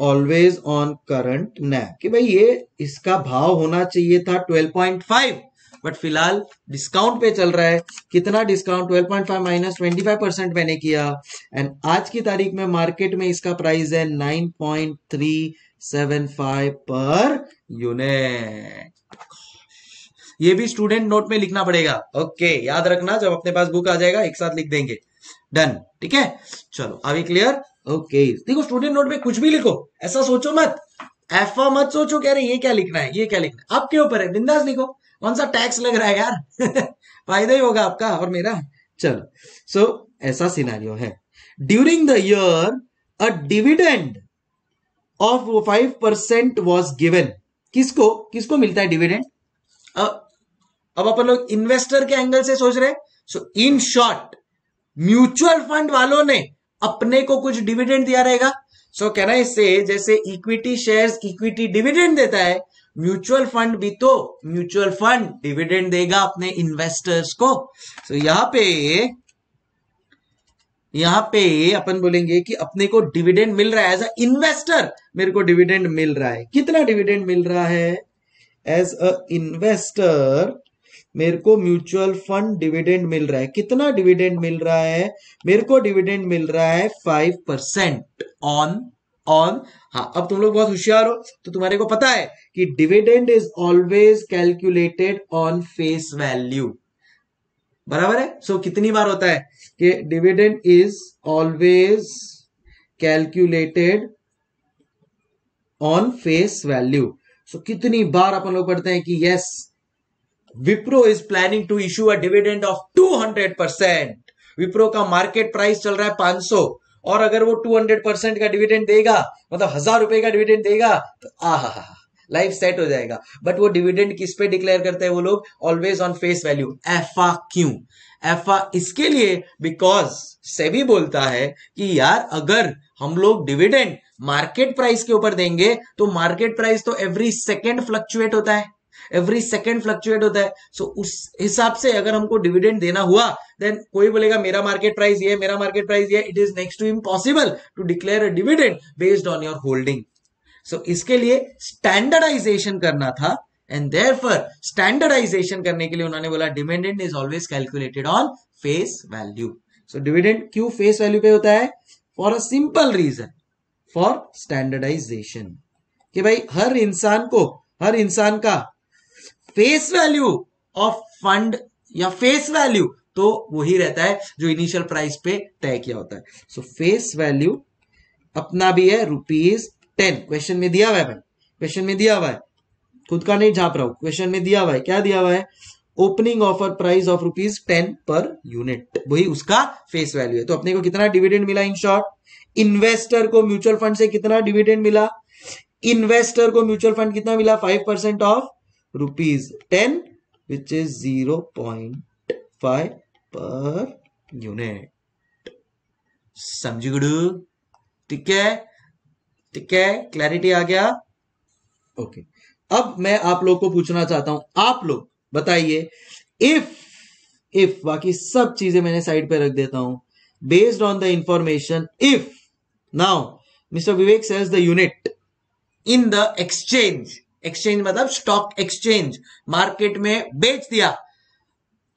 always on current NAV कि भाई ये इसका भाव होना चाहिए था 12.5 बट फ़िलहाल डिस्काउंट पे चल रहा है। कितना discount 12.5 point five minus twenty percent मैंने किया। एंड आज की तारीख में मार्केट में इसका प्राइस है 9.375 पर यूनिट ये भी स्टूडेंट नोट में लिखना पड़ेगा। ओके याद रखना, जब अपने पास बुक आ जाएगा, एक साथ लिख देंगे। डन ठीक है? चलो अभी क्लियर ओके देखो स्टूडेंट नोट में कुछ भी लिखो, ऐसा सोचो मत। एफा मत सोचो, कह रहे ये क्या लिखना है, ये क्या लिखना है। आपके ऊपर है, बिंदास लिखो। कौन सा टैक्स लग रहा है यार? फ़ायदा ही होगा आपका और मेरा। चलो सो so, ऐसा सिनारियो है। During the year a dividend of five percent was given किसको? किसको मिलता है डिविडेंड अब अपन लोग इन्वेस्टर के एंगल से सोच रहे so in short mutual fund वालों ने अपने को कुछ डिविडेंड दिया रहेगा। सो कहना इससे जैसे इक्विटी शेयर्स इक्विटी डिविडेंड देता है म्यूचुअल फंड भी तो म्यूचुअल फंड डिविडेंड देगा अपने इन्वेस्टर्स को। तो यहाँ पे यहाँ पे अपन बोलेंगे कि अपने को डिविडेंड मिल रहा है एज अ इन्वेस्टर मेरे को डिविडेंड मिल रहा है। कितना डिविडेंड मिल रहा है? एज अ इन्वेस्टर मेरे को म्यूचुअल फंड डिविडेंड मिल रहा है। कितना डिविडेंड मिल रहा है? मेरे को डिविडेंड मिल रहा है फाइव परसेंट ऑन ऑन हाँ अब तुम लोग बहुत होशियार हो तो तुम्हारे को पता है कि dividend is always calculated on face value बराबर है? सो so, कितनी बार होता है कि dividend is always calculated on face value so कितनी बार अपन लोग पढ़ते हैं कि yes Wipro is planning to issue a dividend of 200 percent Wipro का मार्केट प्राइस चल रहा है 500 और अगर वो 200 परसेंट का डिविडेंड देगा मतलब हज़ार रुपए का डिविडेंड देगा तो आह लाइफ सेट हो जाएगा। बट वो डिविडेंड किस पे डिक्लेयर करते हैं वो लोग? ऑलवेज ऑन फेस वैल्यू एफा क्यों? एफा इसके लिए बिकॉज़ सेबी बोलता है कि यार, अगर हम लोग डिविडेंड मार्केट प्राइस के ऊपर देंगे तो मार्केट प्राइस तो एवरी सेकेंड फ्लक्चुएट होता है। एवरी सेकेंड फ्लक्चुएट होता है। सो so, उस हिसाब से अगर हमको डिविडेंड देना हुआ देन कोई बोलेगा मेरा मार्केट प्राइस ये मेरा मार्केट प्राइस ये it is next to impossible to declare a dividend based on your holding so इसके लिए स्टैंडर्डाइजेशन करना था एंड देर स्टैंडर्डाइजेशन करने के लिए उन्होंने बोला dividend is always calculated on face value so dividend क्यों फेस वैल्यू पे होता है? For a simple reason for standardisation कि भाई हर इंसान को हर इंसान का फेस वैल्यू ऑफ़ फंड या फेस वैल्यू तो वही रहता है जो इनिशियल प्राइस पे तय किया होता है। सो फेस वैल्यू अपना भी है रुपीज़ टेन क्वेश्चन में दिया हुआ है भाई? क्वेश्चन में दिया हुआ है? खुद का नहीं झाप रहा हूँ। क्वेश्चन में दिया हुआ है। क्या दिया हुआ है? Opening offer price of rupees ten per unit वही उसका फेस वैल्यू है। तो अपने को कितना डिविडेंड मिला इन शॉर्ट इन्वेस्टर को म्यूचुअल फंड से कितना डिविडेंड मिला? इन्वेस्टर को म्यूचुअल फंड कितना मिला? Five percent of which is zero point five per unit समझ गुडू ठीक है? ठीक है? क्लैरिटी आ गया? ओके अब मैं आप लोग को पूछना चाहता हूँ। आप लोग बताइए इफ़ इफ़ बाकी सब चीज़ें मैंने साइड पे रख देता हूँ। Based on the information if now mister Vivek says the unit in the exchange exchange मतलब स्टॉक एक्सचेंज मार्केट में बेच दिया।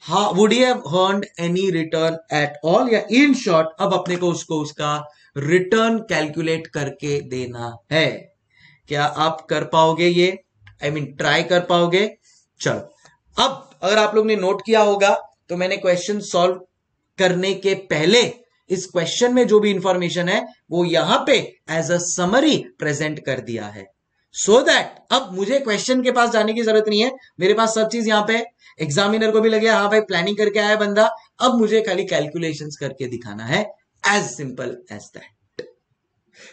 He would have earned any return at all या इन शॉर्ट अब अपने को उसको उसका रिटर्न कैलकुलेट करके देना है। क्या आप कर पाओगे ये? आई मीन ट्राई कर पाओगे? चलो। अब अगर आप लोग ने नोट किया होगा तो मैंने क्वेश्चन सॉल्व करने के पहले इस क्वेश्चन में जो भी इंफॉर्मेशन है, वो यहाँ पे एज अ समरी प्रेजेंट कर दिया है। सो so दैट अब मुझे क्वेश्चन के पास जाने की ज़रूरत नहीं है। मेरे पास सब चीज़ यहाँ पे एग्जामिनर को भी लगे हाँ भाई प्लानिंग करके आया बंदा। अब मुझे खाली कैलकुलेशन करके दिखाना है as simple as that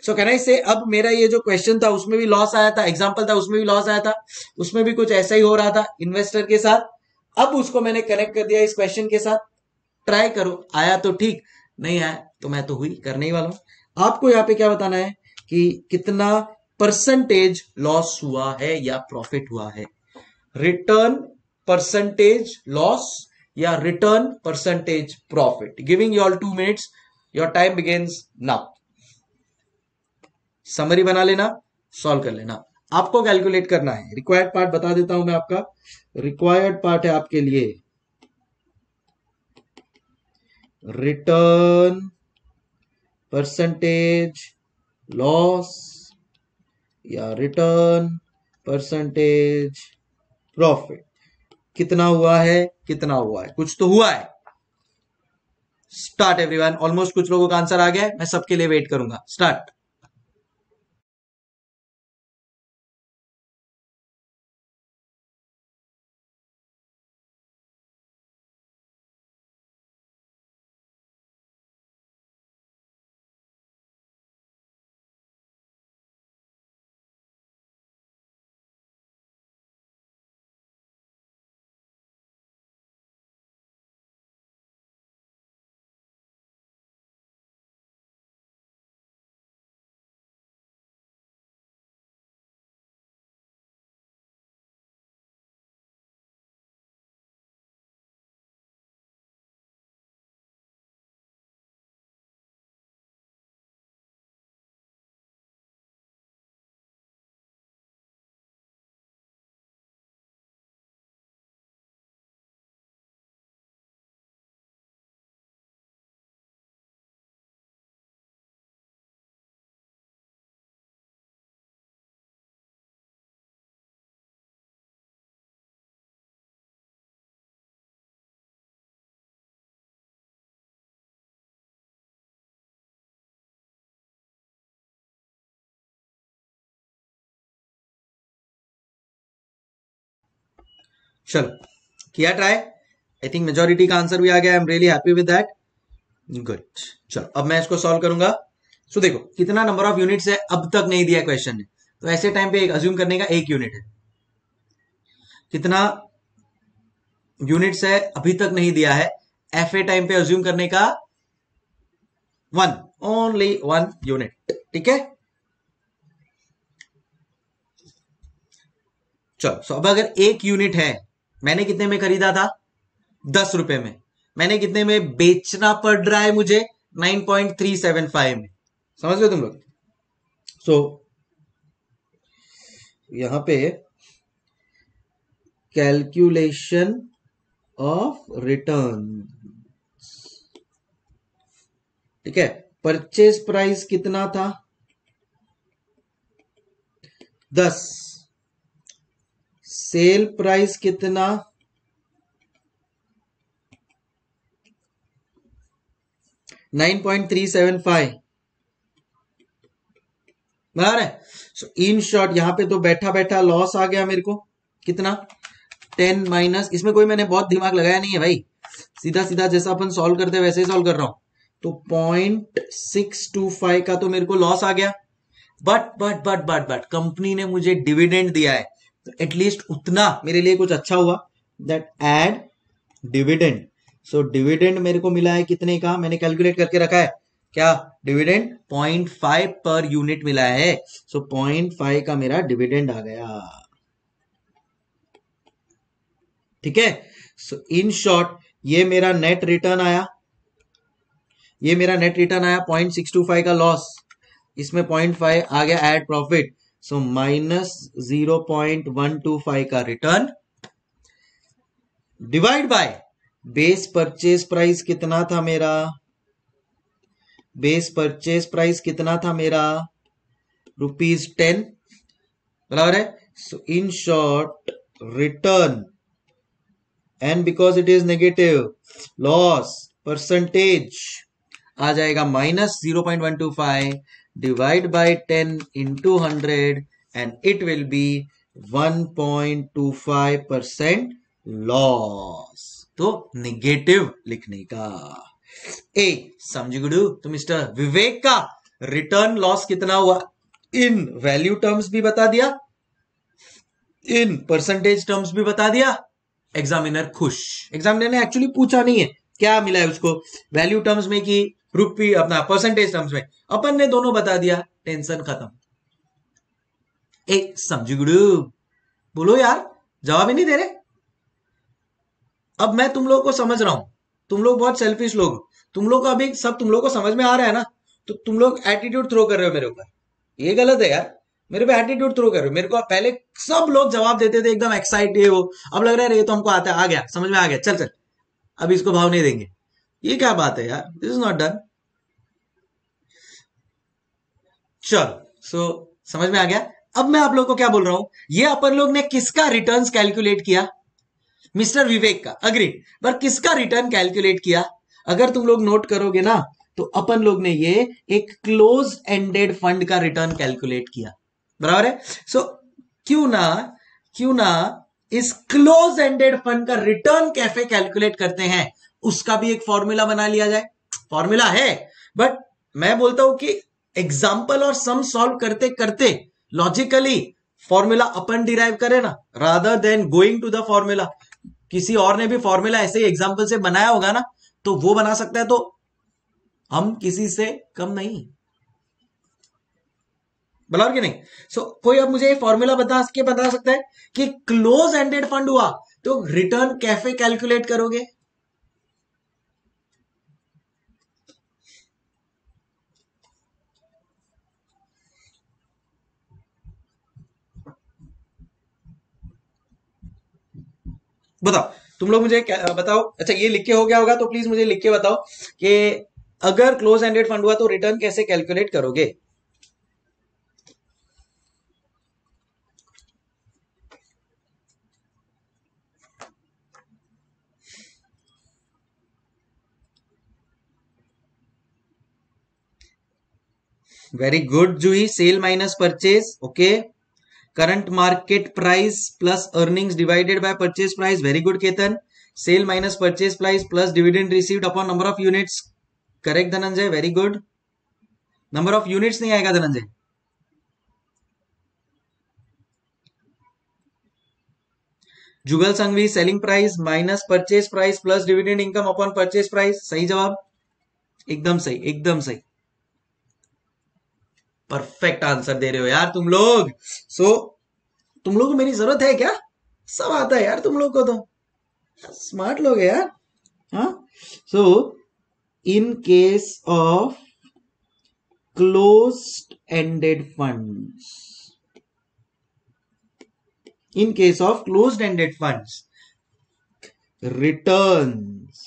so can I say अब मेरा ये जो क्वेश्चन था, उसमें भी लॉस आया था। एग्ज़ाम्पल था, उसमें भी लॉस आया था। उसमें भी कुछ ऐसा ही हो रहा था इन्वेस्टर के साथ। अब उसको मैंने कनेक्ट कर दिया इस क्वेश्चन के साथ। ट्राई करो। आया तो ठीक, नहीं आया तो मैं तो हुई, करने ही वाला हूँ। आपको यहाँ पे क्या बताना है कि कितना परसेंटेज लॉस हुआ है या प्रॉफिट हुआ है? रिटर्न परसेंटेज लॉस या return percentage profit giving your two minutes your time begins now summary बना लेना सॉल्व कर लेना। आपको कैलकुलेट करना है। रिक्वायर्ड पार्ट बता देता हूँ मैं आपका। रिक्वायर्ड पार्ट है आपके लिए। रिटर्न परसेंटेज लॉस या रिटर्न परसेंटेज प्रॉफिट कितना हुआ है? कितना हुआ है? कुछ तो हुआ है। स्टार्ट एवरीवन ऑलमोस्ट कुछ लोगों का आंसर आ गया है। मैं सबके लिए वेट करूँगा। स्टार्ट चलो, किया ट्राई आई थिंक मेजोरिटी का आंसर भी आ गया I am really happy with that good चलो, अब मैं इसको सॉल्व करूँगा। सो देखो, कितना नंबर ऑफ़ यूनिट्स है, अब तक नहीं दिया क्वेश्चन ने। तो ऐसे टाइम पे एक अज्यूम करने का एक यूनिट है। कितना यूनिट्स है, अभी तक नहीं दिया है एफ़ ए टाइम पे अज्यूम करने का वन ओनली वन यूनिट ठीक है? चलो सो अब अगर एक यूनिट है मैंने कितने में खरीदा था? दस रुपए में। मैंने कितने में बेचना पड़ रहा है मुझे? Nine point three seven five में। समझ गए तुम लोग? सो so, यहाँ पे कैलकुलेशन ऑफ़ रिटर्न ठीक है? परचेज प्राइस कितना था? दस। सेल प्राइस कितना? Nine point three seven five. बराबर है? सो इन शॉर्ट यहाँ पे तो बैठा बैठा लॉस आ गया मेरे को। कितना? Ten minus. इसमें कोई मैंने बहुत दिमाग लगाया नहीं है भाई। सीधा सीधा जैसा अपन सॉल्व करते हैं, वैसे ही सॉल्व कर रहा हूँ। तो पॉइंट सिक्स टू फाइव का तो मेरे को लॉस आ गया। But but but but but company ने मुझे डिविडेंड दिया है। तो एटलीस्ट उतना मेरे लिए कुछ अच्छा हुआ that add dividend so dividend मेरे को मिला है कितने का? मैंने कैलकुलेट करके रखा है। क्या? Dividend point five per unit मिला है। सो पॉइंट फाइव का मेरा डिविडेंड आ गया। ठीक है? सो इन शॉर्ट ये मेरा नेट रिटर्न आया। ये मेरा नेट रिटर्न आया पॉइंट सिक्स टू फाइव का लॉस इसमें पॉइंट फाइव आ गया add profit so minus zero point one two five का return divide by base purchase price कितना था मेरा? बेस परचेज प्राइस कितना था मेरा? रुपीज़ टेन बराबर है? So in short return and because it is negative loss percentage आ जाएगा minus zero point one two five into hundred and it will be one point two five percent loss तो negative लिखने का। ए, समझ गुडू तो mister Vivek का return loss कितना हुआ? इन value terms भी बता दिया। इन परसेंटेज टर्म्स भी बता दिया। एग्जामिनर खुश। एग्जामिनर ने एक्चुअली पूछा नहीं है, क्या मिला है उसको? वैल्यू टर्म्स में कि रुपी अपना परसेंटेज टर्म्स में। अपन ने दोनों बता दिया टेंशन खत्म। ए, समझी गुरु। बोलो यार, जवाब ही नहीं दे रहे। अब मैं तुम लोग को समझ रहा हूँ। तुम लोग बहुत सेल्फिश लोग। तुम लोग को अभी सब तुम लोग को समझ में आ रहा है ना? तो तुम लोग एटीट्यूड थ्रो कर रहे हो मेरे ऊपर। ये गलत है यार। मेरे पे एटीट्यूड थ्रो कर रहे हो। मेरे को पहले सब लोग जवाब देते थे, एकदम एक्साइटेड हो। अब लग रहा है ये तो हमको आता है, आ गया, समझ में आ गया। चल चल। अब इसको भाव नहीं देंगे। ये क्या बात है यार? दिस इज़ नॉट डन चलो सो समझ में आ गया? अब मैं आप लोग को क्या बोल रहा हूँ? ये अपन लोग ने किसका रिटर्न्स कैलकुलेट किया? मिस्टर विवेक का। अग्री पर किसका रिटर्न कैलकुलेट किया? अगर तुम लोग नोट करोगे ना तो अपन लोग ने ये एक क्लोज एंडेड फंड का रिटर्न कैलकुलेट किया। बराबर है? सो so, क्यों ना क्यों ना इस क्लोज एंडेड फंड का रिटर्न कैफ़े कैलकुलेट करते हैं? उसका भी एक फॉर्मूला बना लिया जाए। फॉर्मूला है बट मैं बोलता हूँ कि एग्ज़ाम्पल और सम सॉल्व करते करते लॉजिकली फॉर्मूला अपन डिराइव करे ना rather than going to the formula किसी और ने भी फॉर्मूला ऐसे ही एग्ज़ाम्पल से बनाया होगा ना तो वो बना सकता है तो हम किसी से कम नहीं। बराबर कि नहीं? सो so, कोई अब मुझे फॉर्मूला बता के बता सकता है कि क्लोज एंडेड फंड हुआ तो रिटर्न कैफ़े कैलकुलेट करोगे? बताओ, तुम लोग मुझे बताओ। अच्छा ये लिख के हो गया होगा तो प्लीज़ मुझे लिख के बताओ कि अगर क्लोज एंडेड फंड हुआ तो रिटर्न कैसे कैलकुलेट करोगे? Very good Juhi sale minus purchase okay current market price plus earnings divided by purchase price very good Ketan sale minus purchase price plus dividend received upon number of units correct Dhananjay very good number of units नहीं आएगा Dhananjay Jugal Sanghvi selling price minus purchase price plus dividend income upon purchase price सही जवाब? एकदम सही एकदम सही. Perfect answer दे रहे हो यार तुम लोग। सो so, तुम लोग को मेरी ज़रूरत है क्या? सब आता है यार तुम लोग को तो। स्मार्ट लोग है यार। So in case of close ended funds in case of close ended funds returns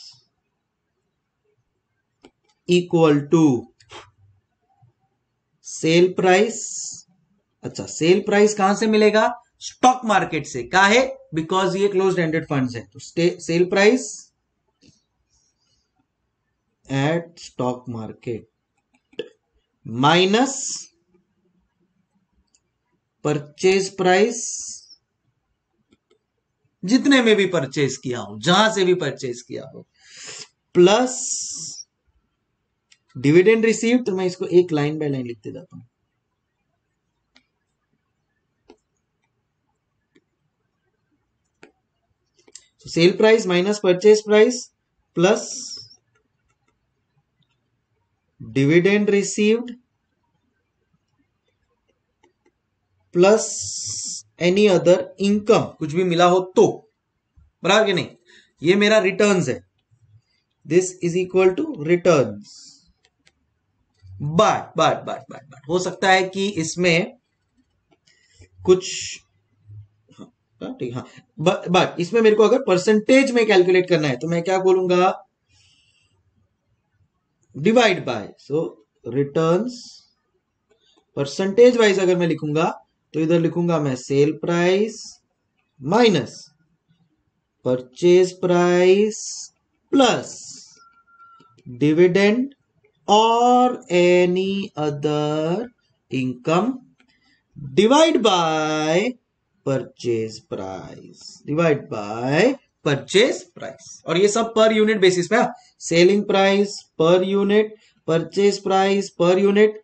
equal to sale price अच्छा सेल प्राइस कहाँ से मिलेगा? स्टॉक मार्केट से। क्या है? बिकॉज़ ये क्लोज एंडेड फंड है। तो sale price at stock market minus purchase price, जितने में भी परचेज किया हो, जहाँ से भी परचेज किया हो, प्लस डिविडेंड रिसीव तो मैं इसको एक लाइन बाय लाइन लिखते जाता हूँ। Sale price minus purchase price plus dividend received plus any other income कुछ भी मिला हो तो। बराबर कि नहीं? ये मेरा रिटर्न्स है। This is equal to returns but but but but but हो सकता है कि इसमें कुछ हाँ, ठीक हाँ. बट इसमें मेरे को अगर परसेंटेज में कैलकुलेट करना है तो मैं क्या बोलूँगा? Divide by so returns percentage wise अगर मैं लिखूँगा तो इधर लिखूँगा मैं sale price minus purchase price plus dividend और any other income divide by purchase price divide by purchase price और ये सब पर यूनिट बेसिस पे selling price per unit purchase price per unit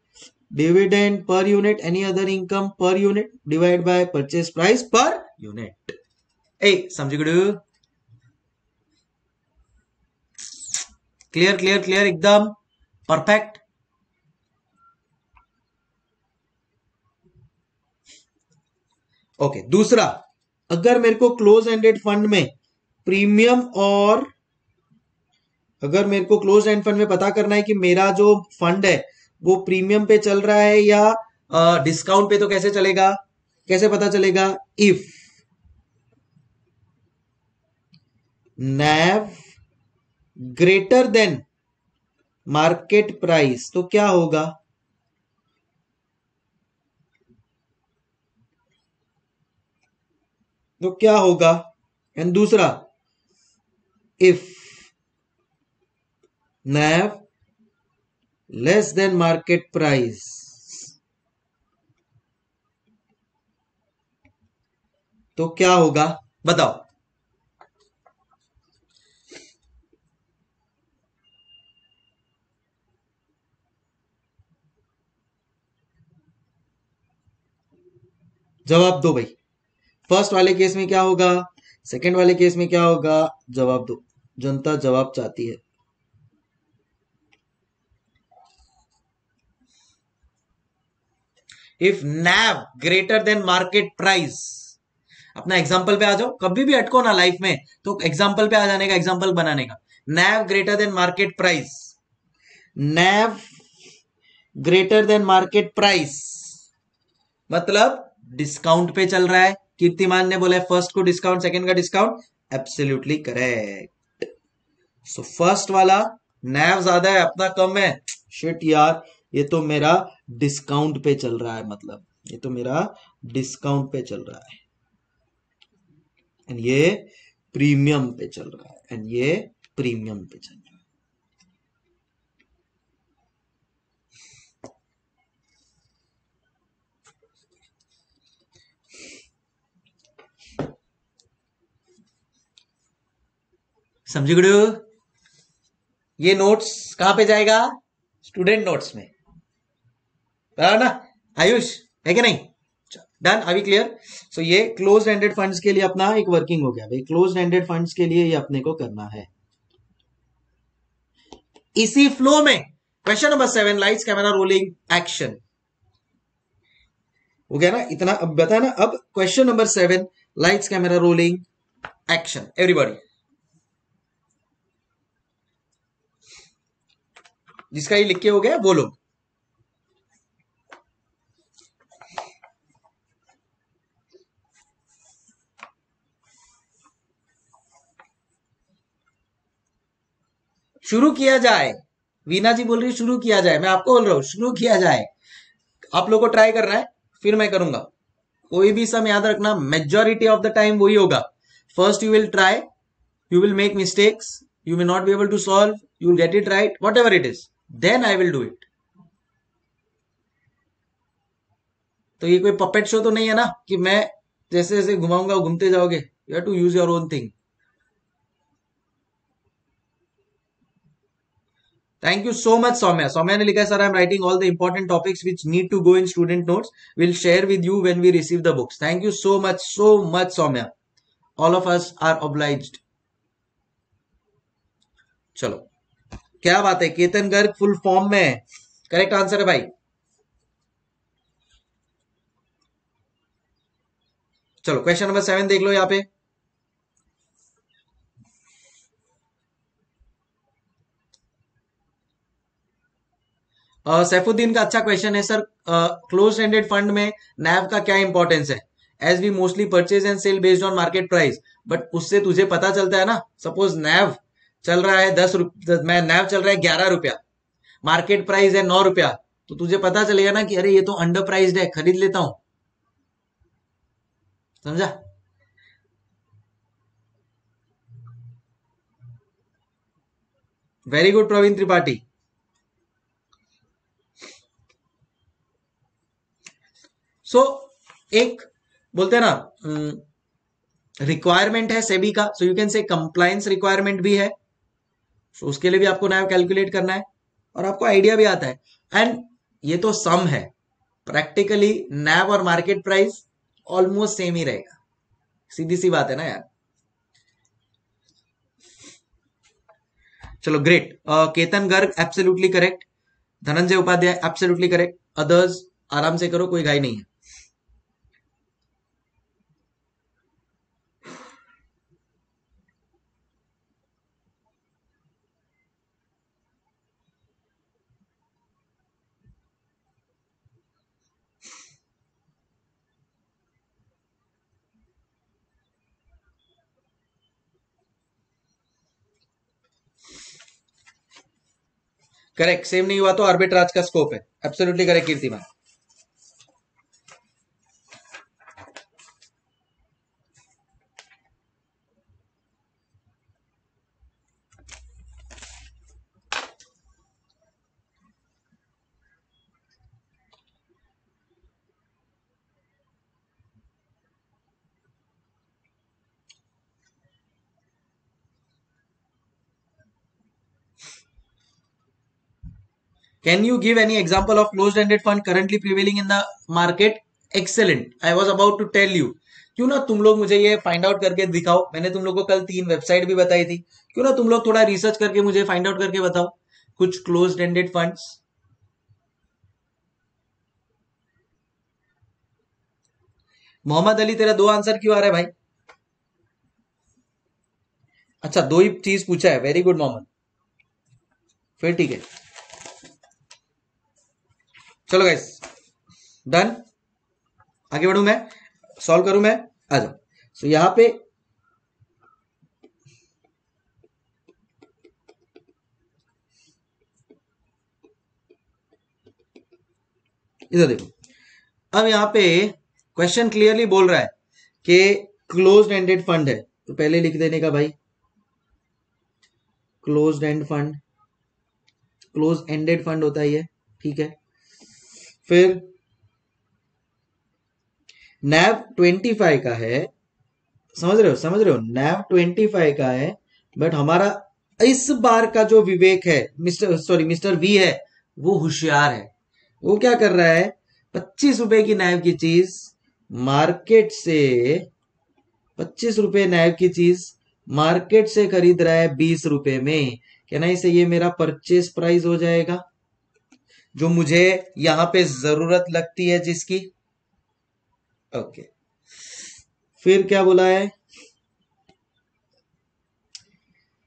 dividend per unit any other income per unit divide by purchase price per unit ए समझ clear clear clear एकदम। Perfect okay दूसरा, अगर मेरे को क्लोज एंडेड फंड में premium और अगर मेरे को क्लोज एंड फंड में पता करना है कि मेरा जो फंड है, वो प्रीमियम पे चल रहा है या डिस्काउंट पे तो कैसे चलेगा? कैसे पता चलेगा? If NAV greater than market price तो क्या होगा? तो क्या होगा? एंड दूसरा if NAV less than market price तो क्या होगा? बताओ। जवाब दो भाई। फ़र्स्ट वाले केस में क्या होगा? सेकंड वाले केस में क्या होगा? जवाब दो। जनता जवाब चाहती है। If NAV greater than market price अपना एग्ज़ाम्पल पे आ जाओ। कभी भी अटको ना लाइफ में तो एग्ज़ाम्पल पे आ जाने का एग्ज़ाम्पल बनाने का। NAV greater than market price NAV greater than market price मतलब डिस्काउंट पे चल रहा है। कीर्तिमान ने बोला फ़र्स्ट को डिस्काउंट सेकंड का discount absolutely correct so first वाला, नैव ज़्यादा है, अपना कम है। शिट यार, ये तो मेरा डिस्काउंट पे चल रहा है मतलब। ये तो मेरा डिस्काउंट पे चल रहा है। एंड ये प्रीमियम पे चल रहा है। एंड ये प्रीमियम पे चल समझी गुडू ये नोट्स कहाँ पे जाएगा? स्टूडेंट नोट्स में। बराबर ना? आयुष, है कि नहीं? डन अभी क्लियर सो ये क्लोज एंडेड फंड्स के लिए अपना एक वर्किंग हो गया। भाई क्लोज एंडेड फंड्स के लिए ये अपने को करना है। इसी फ्लो में question number seven lights camera rolling action हो गया ना? इतना, अब बताया ना अब question number seven lights camera rolling action everybody जिसका ये लिख के हो गया वो लोग। शुरू किया जाए। वीना जी बोल रही, शुरू किया जाए। मैं आपको बोल रहा हूँ, शुरू किया जाए। आप लोग को ट्राई करना है, फिर मैं करूँगा। कोई भी सम याद रखना मेजोरिटी ऑफ़ द टाइम वही होगा। First you will try you will make mistakes you may not be able to solve, you get it right right ever it is then I will do it तो ये कोई puppet show तो नहीं है ना कि मैं जैसे जैसे घुमाऊँगा, घूमते जाओगे। You have to use your own thing thank you so much Soumya Soumya ने लिखा है sir I am writing all the important topics which need to go in student notes will share with you when we receive the books thank you so much so much Soumya all of us are obliged चलो क्या बात है? Ketan Garg full form में है। Correct answer है भाई। चलो question number seven देख लो यहाँ पे। सैफुद्दीन का अच्छा क्वेश्चन है सर क्लोज एंडेड फंड में नैव का क्या इंपॉर्टेंस है? As we mostly purchase and sale based on market price but उससे तुझे पता चलता है ना? सपोज़ नैव चल रहा है दस मैं नैव चल रहा है ग्यारह रुपया। मार्केट प्राइस है नौ रुपया। तो तुझे पता चलेगा ना कि अरे ये तो अंडर प्राइज है खरीद लेता हूँ। समझा? Very good Praveen Tripathi so so, एक बोलते हैं ना रिक्वायरमेंट है सेबी का। So you can say compliance requirement भी है। सो उसके लिए भी आपको नया कैलकुलेट करना है और आपको आइडिया भी आता है। एंड ये तो सम है। प्रैक्टिकली नैव और मार्केट प्राइस ऑलमोस्ट सेम ही रहेगा। सीधी सी बात है ना यार? चलो great uh, Ketan Garg absolutely correct Dhananjay Upadhyay absolutely correct others आराम से करो कोई घाई नहीं है। करेक्ट सेम नहीं हुआ तो आर्बिट्राज का स्कोप है। Absolutely correct Kirtiman Can you give any example of closed-ended fund currently prevailing in the market? Excellent. I was about to tell you. क्यों ना तुम लोग मुझे ये फाइंड आउट करके दिखाओ? मैंने तुम लोग को कल तीन वेबसाइट भी बताई थी। क्यों ना तुम लोग थोड़ा रिसर्च करके मुझे फाइंड आउट करके बताओ? कुछ close ended funds Mohammad Ali, तेरा दो आंसर क्यों आ रहा है भाई? अच्छा दो ही चीज़ पूछा है। Very good Mohammad. फिर ठीक है। चलो गाइस डन आगे बढ़ू मैं? सॉल्व करूँ मैं? आ जाओ. सो so, यहाँ पे इधर देखो. अब यहाँ पे क्वेश्चन क्लियरली बोल रहा है कि क्लोज एंडेड फंड है. तो पहले लिख देने का भाई. Close end fund close ended fund होता है ये ठीक है? फिर नैव ट्वेंटी फाइव का है। समझ रहे हो, समझ रहे हो? नैव ट्वेंटी फाइव का है बट हमारा इस बार का जो विवेक है, मिस्टर सॉरी मिस्टर वी है, वो होशियार है। वो क्या कर रहा है? पच्चीस रुपए की नैव की चीज़ मार्केट से, पच्चीस रुपए नैव की चीज़ मार्केट से खरीद रहा है बीस रुपए में। कहना इसे, ये मेरा परचेस प्राइस हो जाएगा। जो मुझे यहाँ पे ज़रूरत लगती है जिसकी। ओके। फिर क्या बोला है?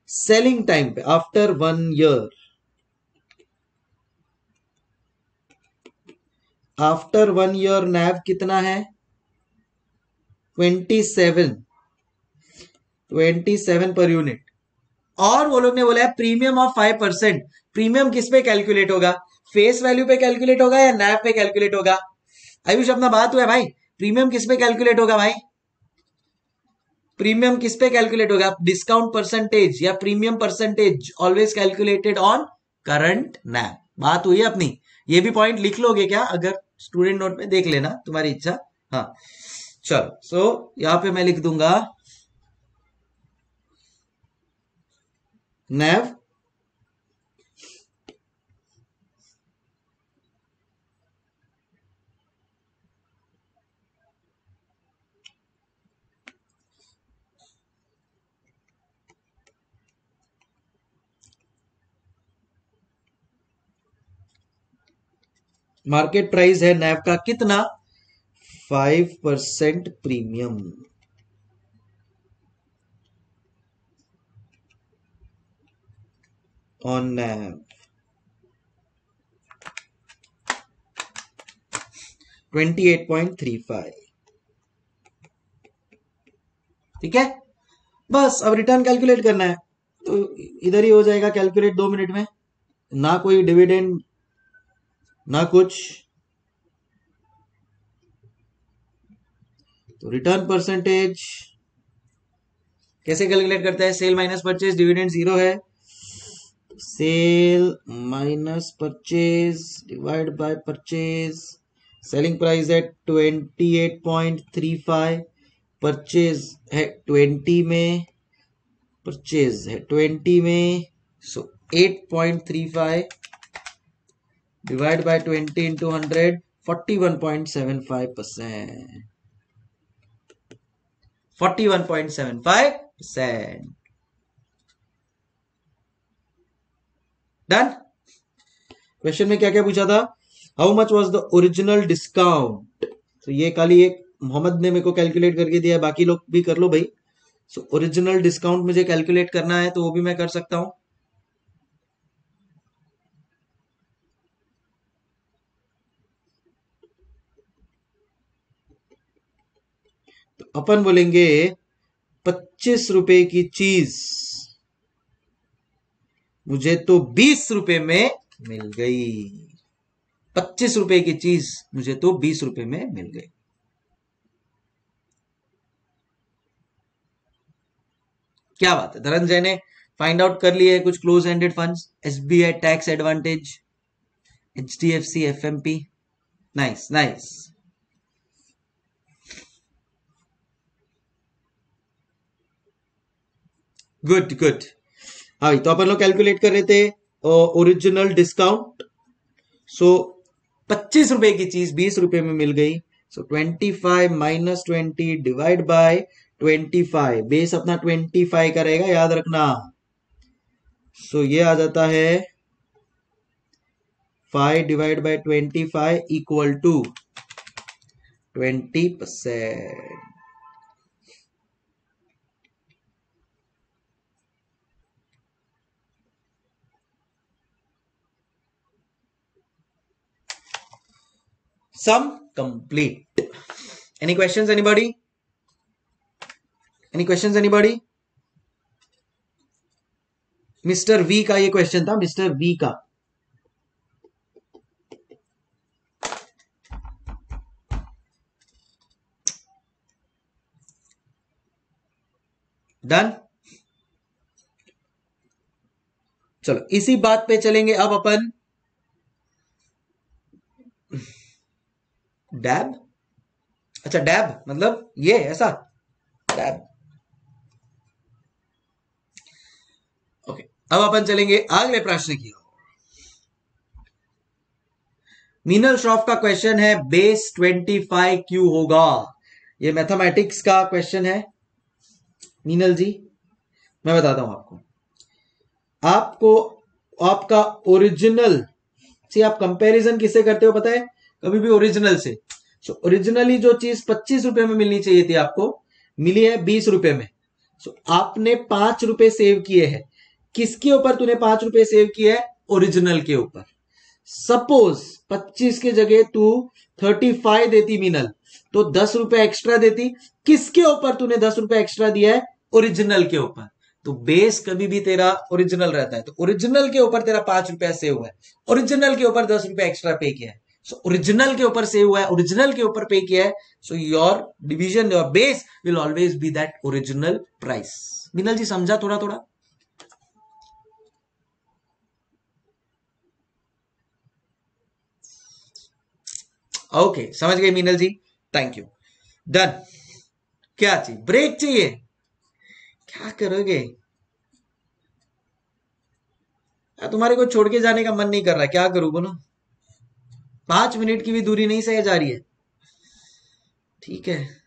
सेलिंग टाइम पे after one year after one year NAV कितना है? Twenty seven twenty seven per unit और वो लोग ने बोला है premium of five percent premium किस पे कैलकुलेट होगा? फेस वैल्यू पे कैलकुलेट होगा या नैप पे कैलकुलेट होगा? आयुष अपना बात हुआ भाई। प्रीमियम किस पे कैलकुलेट होगा भाई? प्रीमियम किस पे कैलकुलेट होगा? डिस्काउंट परसेंटेज या premium percentage always calculated on current NAV बात हुई अपनी। ये भी पॉइंट लिख लोगे क्या? अगर स्टूडेंट नोट में देख लेना तुम्हारी इच्छा। हाँ। चलो सो so, यहाँ पे मैं लिख दूँगा। नैव मार्केट प्राइस है नैव का कितना? Five percent premium. On NAV twenty eight point three five. ठीक है? बस, अब रिटर्न कैलकुलेट करना है। तो इधर ही हो जाएगा कैलकुलेट दो मिनट में। ना कोई डिविडेंड ना कुछ तो रिटर्न परसेंटेज कैसे कैलकुलेट करता है? Sale minus purchase dividend zero है। Sale minus purchase divide by purchase selling price है twenty eight point three five purchase है ट्वेंटी में परचेज है ट्वेंटी में so eight point three five divide by 20 into 100 41.75 percent. 41.75 percent. Done question में क्या क्या पूछा था? How much was the original discount तो ये खाली एक मोहम्मद ने मेरे को कैलकुलेट करके दिया बाकी लोग भी कर लो भाई। सो ओरिजिनल डिस्काउंट मुझे कैलकुलेट करना है तो वो भी मैं कर सकता हूँ। अपन बोलेंगे पच्चीस रुपए की चीज़। मुझे तो बीस रुपए में मिल गई। पच्चीस रुपए की चीज़ मुझे तो बीस रुपए में मिल गई। क्या बात है? धनंजय ने फाइंड आउट कर है कुछ close ended funds SBI tax advantage H D F C F M P nice nice good good हाँ तो अपन लोग कैलकुलेट कर रहे थे ओरिजिनल डिस्काउंट सो पच्चीस रुपए की चीज़ बीस रुपए में मिल गई। So twenty five minus twenty divide by twenty five base अपना ट्वेंटी फाइव का रहेगा याद रखना। सो so, ये आ जाता है five divide by twenty five equal to twenty percent sum complete. Any questions, anybody? Any questions, anybody? Mister V का ये क्वेश्चन था मिस्टर वी का डन चलो इसी बात पे चलेंगे अब अपन डैब? अच्छा डैब मतलब ये, ऐसा? डैब। ओके, अब अपन चलेंगे अगले प्रश्न की ओर। मीनल श्रॉफ का क्वेश्चन है बेस 25 क्यू होगा। ये मैथमेटिक्स का क्वेश्चन है। मीनल जी, मैं बताता हूँ आपको। आपको, आपका ओरिजिनल सी आप कंपैरिजन किससे करते हो पता है? कभी भी ओरिजिनल से। सो so, ओरिजिनली जो चीज़ पच्चीस रुपए में मिलनी चाहिए थी आपको मिली है बीस रुपए में। सो so, आपने पाँच रुपए सेव किए हैं। किसके ऊपर तूने पाँच रुपए सेव किए है? ओरिजिनल के ऊपर। सपोज़ पच्चीस के जगह तू थर्टी फाइव देती मिनल तो दस रुपए एक्स्ट्रा देती। किसके ऊपर तूने दस रुपए एक्स्ट्रा दिया है? ओरिजिनल के ऊपर। तो बेस कभी भी तेरा ओरिजिनल रहता है। तो ओरिजिनल के ऊपर तेरा पाँच रुपया सेव हुआ है। ओरिजिनल के ऊपर दस रुपया एक्स्ट्रा पे किया है। सो ओरिजिनल के ऊपर सेव हुआ है ओरिजिनल के ऊपर पे किया है। So your division your base will always be that original price Minal ji समझा थोड़ा थोड़ा? ओके okay, समझ गए Minal ji? Thank you done क्या चाहिए? ब्रेक चाहिए? क्या करोगे? तुम्हारे को छोड़ के जाने का मन नहीं कर रहा क्या करूँ बोलो? पाँच मिनट की भी दूरी नहीं सह जा रही है। ठीक है।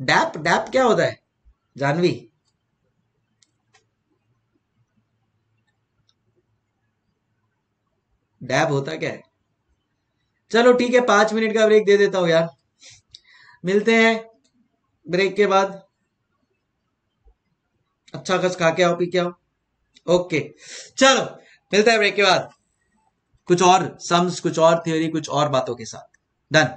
डैप डैप क्या होता है? जानवी। डैप होता क्या है? चलो ठीक है, पाँच मिनट का ब्रेक दे देता हूँ यार। मिलते हैं ब्रेक के बाद। अच्छा खस खा के आओ, पी के आओ। ओके चलो, मिलता है ब्रेक के बाद। कुछ और सम्स कुछ और थ्योरी कुछ और बातों के साथ। डन